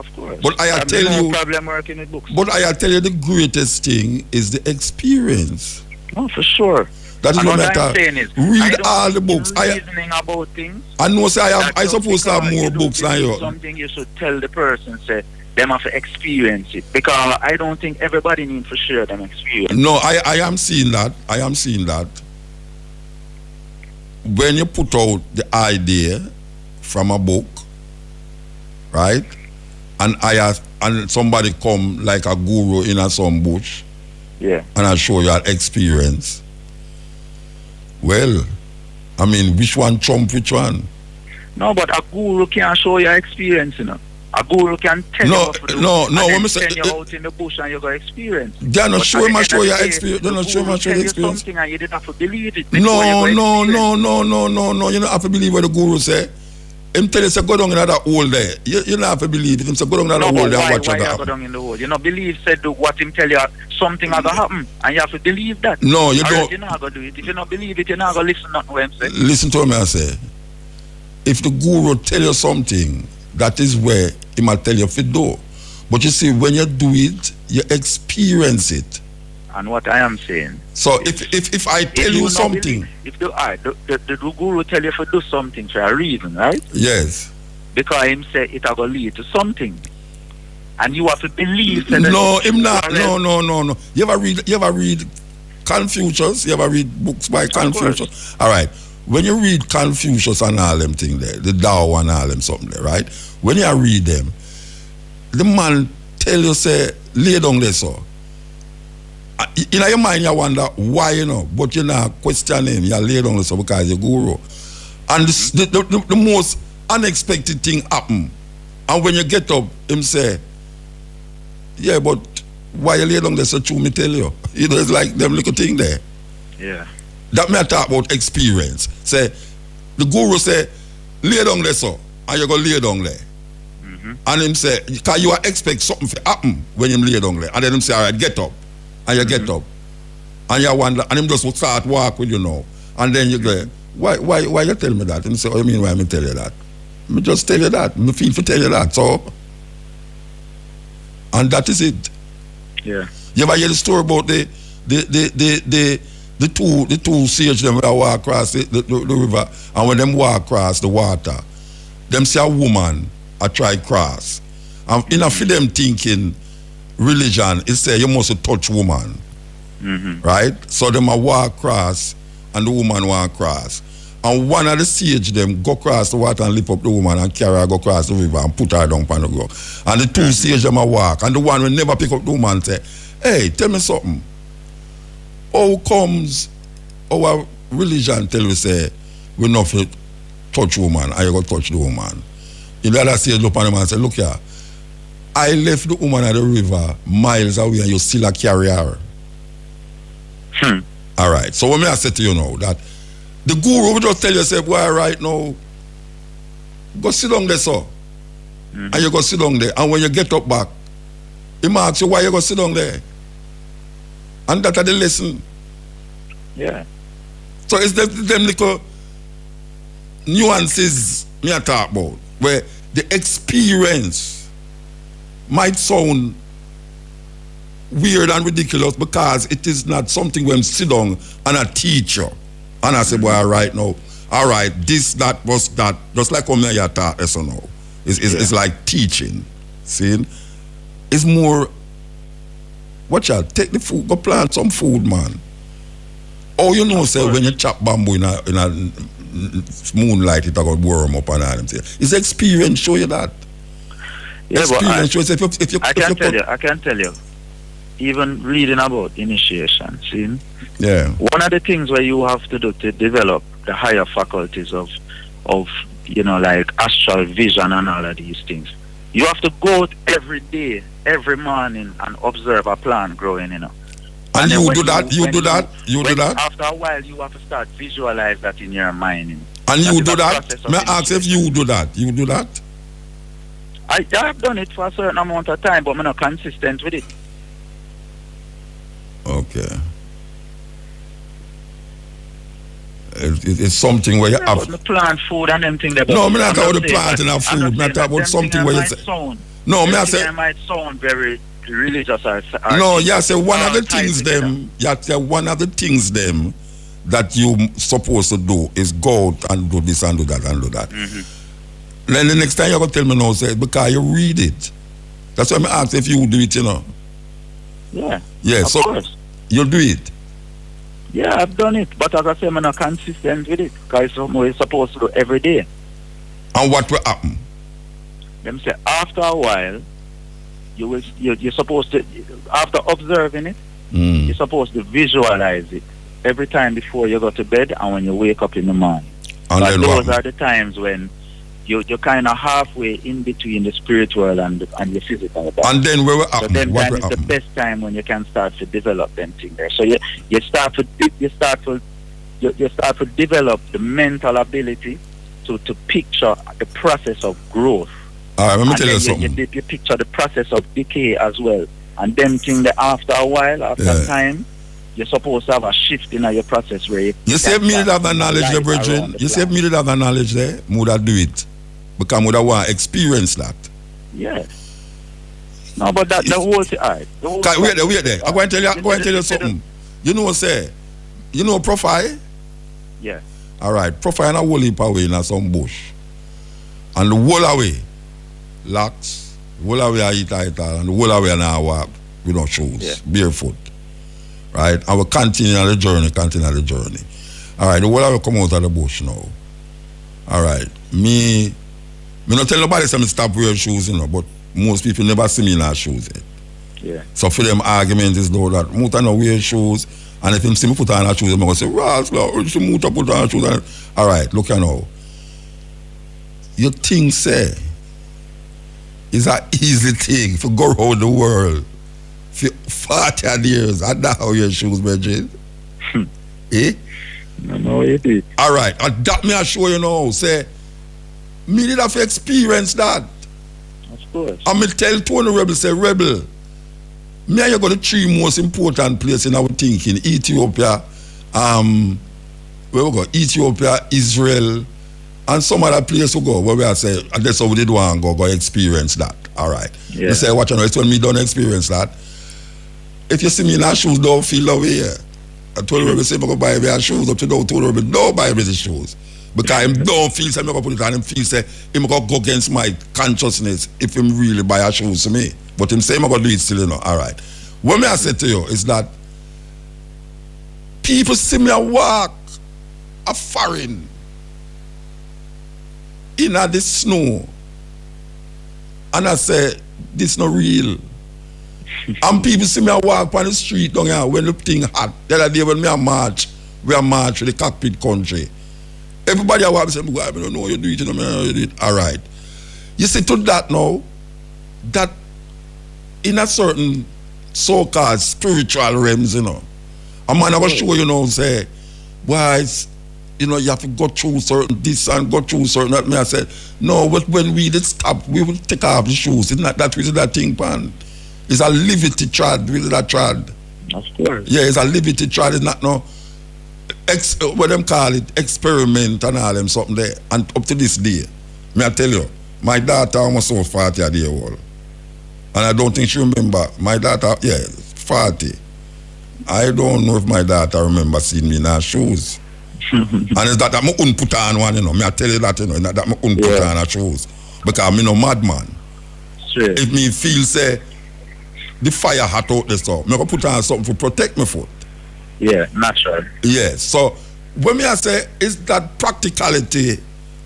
Of course. But I have tell no you- problem working with books. But I tell you the greatest thing is the experience. No, for sure. That is what I I'm saying is, I Read all the books. I about things. I know say I have I just supposed to have more books than you. Something you should tell the person, say, them have to experience it. Because I don't think everybody needs to share them experience. No, I, I am seeing that. I am seeing that. When you put out the idea from a book, right? And I ask, and somebody come like a guru in a some bush Yeah. and I show you an experience. Well, I mean, which one trump which one? No, but a guru can show your experience, you know. A guru can tell No, you what to do. no, no, then when say- send you out in the bush and you got experience. They're not But showing at my the show your of the day, experience. They're not showing guru my show your experience. something and you didn't have to believe it. you No, no, no, no, no, no, no. You don't have to believe what the guru say. Him tell you say go down in that hole there. You, you don't have to believe it. Him say go down in that No, hole there and why, watch why you go down in the hole? You know, believe said do what him tell you something are gonna happen, and you have to believe that. No, you don't. You're not gonna do it. If you don't believe it, you're not gonna listen to what him say. Listen to me, I say. If the guru tell you something, that is where he might tell you if you do. But you see, when you do it, you experience it. And what I am saying. So if if, if I tell if you, not something, believe- if the, all right, the, the, the guru tell you to do something for a reason, right? yes. Because him say it will lead to something. And you have to believe that No, him not. No, no, no, no. You ever read? You ever read Confucius? You ever read books by Confucius? All right. When you read Confucius and all them thing there, the Tao and all them something there, right? When you read them, the man tell you say lay down there so. Uh, In your mind you wonder why you know, but you're not questioning. You lay down there so because you're guru. And the, the, the, the most unexpected thing happen. And when you get up, him say, yeah, but why you lay down there so true, me tell you. You know, it's like them little thing there. Yeah. That talk about experience. Say, the guru say, lay down there so, and you go lay down there. And him say, because you expect something to happen when you lay down there. And then him say, all right, get up. And you get up. And you wonder, and him just start walk with you now. And then you go, why, why, why you tell me that? And say, oh, you mean why me tell you that? Me just tell you that. Me feel to tell you that. So, and that is it. Yeah. You ever hear the story about the the the the the, the two the two sage them that walk across the, the, the, river and when them walk across the water, them see a woman a try cross. And in a for them thinking religion, it say you must touch woman. Mm-hmm. Right? So them a walk across and the woman walk across. And one of the sage them go across the water and lift up the woman and carry her go across the river and put her down on the ground. And the two mm-hmm. sage them a walk. And the one will never pick up the woman say, Hey, tell me something. How comes our religion tell you say we not fit touch woman and you go touch the woman? The other sage look on him and say, Look here, I left the woman at the river miles away and you still a carry her. Hmm. All right. So what me I say to you now that the guru will just tell you, say, boy, right now, go sit down there, so. And you go sit down there. And when you get up back, he might ask you why you go sit down there. And that are the lesson. Yeah. So it's them, them little nuances me I talk about where the experience might sound weird and ridiculous because it is not something when sit down and a teacher and I say, boy, all right now, all right, this, that, was that, just like you talk, so now. It's, it's, it's like teaching. See? It's more, watch out, take the food, go plant some food, man. Oh, you know, say when you chop bamboo in a, in a moonlight, it got warm up and all them things. It's experience show you that. Yeah, but I, experience if you, if you, I can you tell you, I can tell you, even reading about initiation, see, Yeah. one of the things where you have to do to develop the higher faculties of, of you know, like astral vision and all of these things, you have to go out every day, every morning, and observe a plant growing, you know. And, then you do that, you when do that, you do that, After a while, you have to start visualize that in your mind. you know. and that you do that. May I ask if you do that? You do that? I, have done it for a certain amount of time, but I'm not consistent with it. Okay. It, it- it's something where you Yeah, have. but plant food and them there, No, I'm talk about the saying planting that- of I'm not about something where you say- Sound, No, me I them say. things might sound very religious or, or No, yeah, say one of the things them, yeah, say one of the things them that you supposed to do is go out and do this and do that and do that. Mm-hmm. Mm-hmm. Then the next time you're gonna tell me no, say because you read it. That's why I ask if you would do it, you know. Yeah, Yeah, of so course. you do it. Yeah, I've done it, but as I say, I'm not consistent with it because it's we're supposed to do every day. And what will happen? Them say after a while, you will you, you're supposed to after observing it, Mm. you're supposed to visualize it every time before you go to bed and when you wake up in the morning. And But those are the times when you, you're kind of halfway in between the spiritual and the, and the physical. body. And then where will so happen? then What is the best time when you can start to develop them things there. So you you start to you start to you, you start to develop the mental ability to, to picture the process of growth. All right, let me and tell you you, something. you, you picture the process of decay as well. And them thing that after a while, after Yeah. time, you're supposed to have a shift in your process where you, You can me did have the knowledge there, light brethren. around the You plant. me did have the knowledge there, would I do it? Because would I want to experience that. Yeah. No, but that the whole thing, alright. the whole Wait there, wait there. I'm going to tell you, I'm going to tell you something. You know, say, you know, profile. Yeah. All right, profile in a whole heap away in a some bush. And the whole away, locks, whole away I eat, I eat, and the whole away now walk with no shoes, Yeah. barefoot. Right? And we continue on the journey, continue on the journey. All right, the whole away come out of the bush now. All right, me, me not tell nobody some me stop wearing shoes, you know, but most people never see me in our shoes yet. Yeah. So for them argument is though that Muta no wear shoes and if him see me put on a shoes, I'm gonna say, Ras, no, see Muta put on shoes. And, all right, look you now. Your thing say is an easy thing for go around the world for 40 years I know how your shoes, Bridget. eh? No, no, you did. All right, and that me I show you now. Say, me did have to experience that. Of course. And me tell Tony Rebel, say, Rebel, me and you got the three most important places in our thinking. Ethiopia, um, where we go? Ethiopia, Israel, and some other place we go where we are say, and that's how we did to go, go experience that. All right. Yeah. You say, watch out, when me don't experience that. If you see me in our shoes, don't feel over here. I told Rebel, say, I'm going to buy me a shoes up to now, told Rebel, don't buy me the shoes. Because him don't feel say gonna put it on him feel say him gonna go against my consciousness if him really buy a shoes to me. But him say him gonna do it still, you know. All right. What me I say to you is that people see me a walk a foreign in a the snow and I say this not real. and people see me a walk on the street down here when the thing hot. The other day when me a march, we a march to the cockpit country. Everybody a walk say, "Boy, I don't know how you do it, you know, how you do it. All right. You see to that now, that in a certain so-called spiritual realms, you know, a man I was mm. show you know say, why you know, you have to go through certain this and go through certain that. Me I said, no, but when we did stop, we will take off the shoes. It's not that we did that thing, pan. It's a liberty trad, we did that trad. Of course. Yeah, it's a liberty trial. It's not no ex, what them call it experiment and all them something there. And up to this day, may I tell you, my daughter almost so 40 a day old. And I don't think she remember. My daughter, yeah, 40. I don't know if my daughter remember seeing me in her shoes. and it's that I couldn't put on one, you know. Me I tell you that, you know, that I couldn't put on her shoes. Because I'm no madman Straight. if me feel say the fire hot out there so me go put on something to protect my foot Yeah, natural. yes so when me I say is that practicality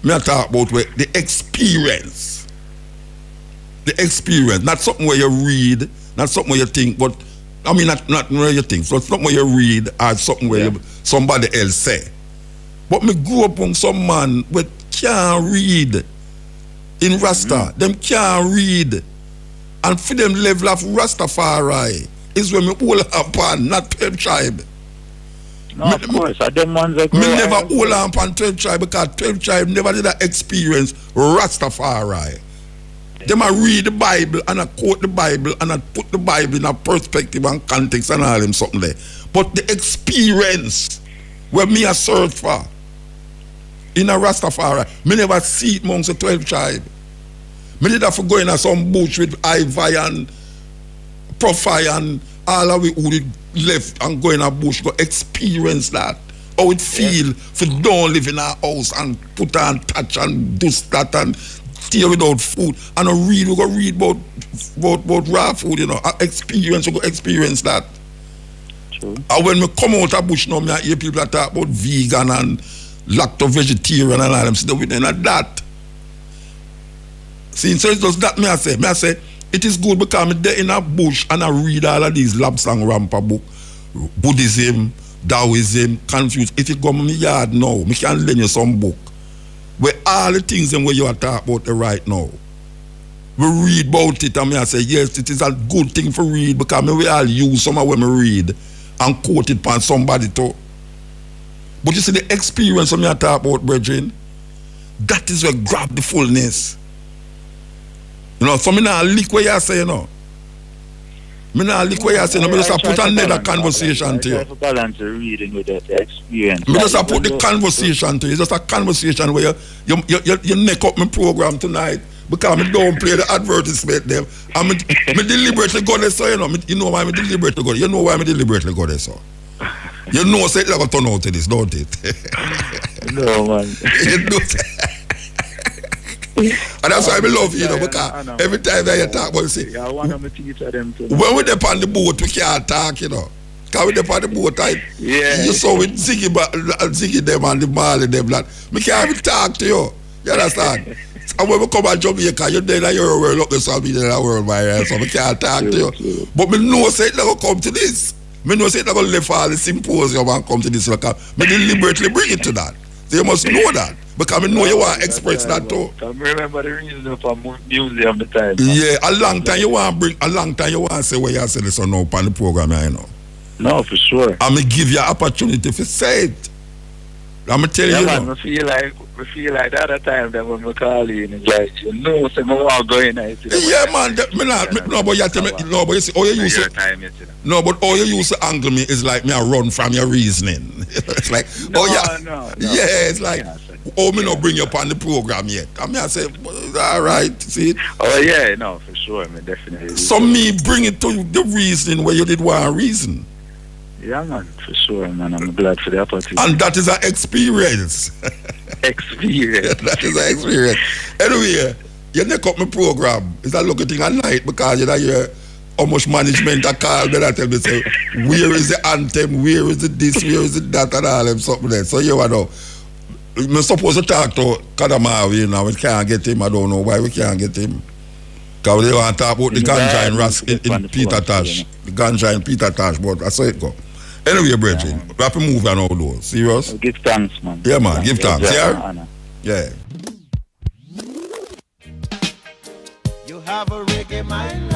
me I talk about where the experience the experience not something where you read not something where you think but I mean not not where you think so something where you read or something where Yeah. you, somebody else say but me grew up on some man with can't read in Rasta. Mm-hmm. Them can't read. And for them level of Rastafari is when me hold up not 12 tribe. No, of course. I them ones that Me never hold up on 12 tribe because 12 tribe never did that experience Rastafari. Them I read the Bible and I quote the Bible and I put the Bible in a perspective and context and all them something there. But the experience where me a search for in a Rastafari, me never see it amongst the 12 tribe. Me did have to go in a some bush with Ivy and Profile and all of we who left and go in a bush, go experience that. How it feel for don't live in a house and put on touch and do that and stay without food. And I read, we go read about, about, about raw food, you know. I experience, we go experience that. True. And when we come out of bush now, me I hear people that talk about vegan and lacto vegetarian and all them stuff them and that. See, so it's just that me I say. Me I say, it is good because I'm there in a bush and I read all of these Lobsang Rampa book, Buddhism, Taoism, Confucius. If you go to my yard now, me can lend you some book where all the things and where you are talking about right now. We read about it and me I say, yes, it is a good thing for read because me we all use some of when me read and quote it upon somebody too. But you see the experience of me I talk about, brethren, that is where grab the fullness. You know, so me not lick what you say, you know. Me not lick what you say, you know. Me just a I try put to another balance, conversation I to try you. to balance the reading with the, experience. Me just a put the conversation to you. Just a conversation where you you, you, you, neck up my program tonight Because I don't play the advertisement them. I'm me deliberately go there, so you know. Me, you know why I deliberately go there. You know why I deliberately go there, so. You know, say it's not gonna turn out to this, don't it? No, man. you know, and that's why I love you, you know, because every time that you talk about, you say, Yeah, one of my teacher them too. when we're up on the boat, we can't talk, you know. Because we're up on the boat, I, Yeah. you saw with Ziggy, ba- uh, Ziggy them and the Marley them, that we can't even talk to you. You understand? and when we come to Jamaica, you're there in your world, up there, so I'll be in world, my ass, so we can't talk to you. True. But me know say it never come to this. Me know say it never left all the symposium and come to this. Because me deliberately bring it to that. So you must know that. Because me know you to express that too. I remember the reason for mu- museum the time. Yeah, a long time you want bring, a long time you want to say where you say this on up on the program, you know. No, for sure. I'm going to give you opportunity to say it. I'm going to tell Yeah, you, man, know. I feel like I feel like the other time that when we call you, it's like you know, say me want to go in. I see Yeah, man. That, me not, me, no, but you tell me, no, but you see, oh, you use Your it. time, you see. No, but all you use to angle me is like me I run from your reasoning. it's like, No, oh yeah, no, no. yeah, it's like, Yeah. Oh me not bring you up on the program yet. I mean I say, all right, see. Oh yeah, no, for sure, man, definitely. So me bring it to you the reason where you did one reason, Yeah, man, for sure, man. I'm glad for the opportunity. and that is an experience. Experience. that is an experience. Anyway, you neck up my program. It's a looking thing at night because you know you how much management I call me that tell me say where is the anthem, where is it this, where is it that and all them something there. So you know I'm supposed to talk to Kadamawi you know, we can't get him. I don't know why we can't get him. Because they want to talk about the ganja in, Ras, in, in Peter Tosh. The ganja in Peter Tosh, but I saw it go. Anyway, brethren, we have to move on all those. Serious? Oh, give thanks, man. Yeah, man, give thanks, yeah? honor. Yeah. You have a reggae my life.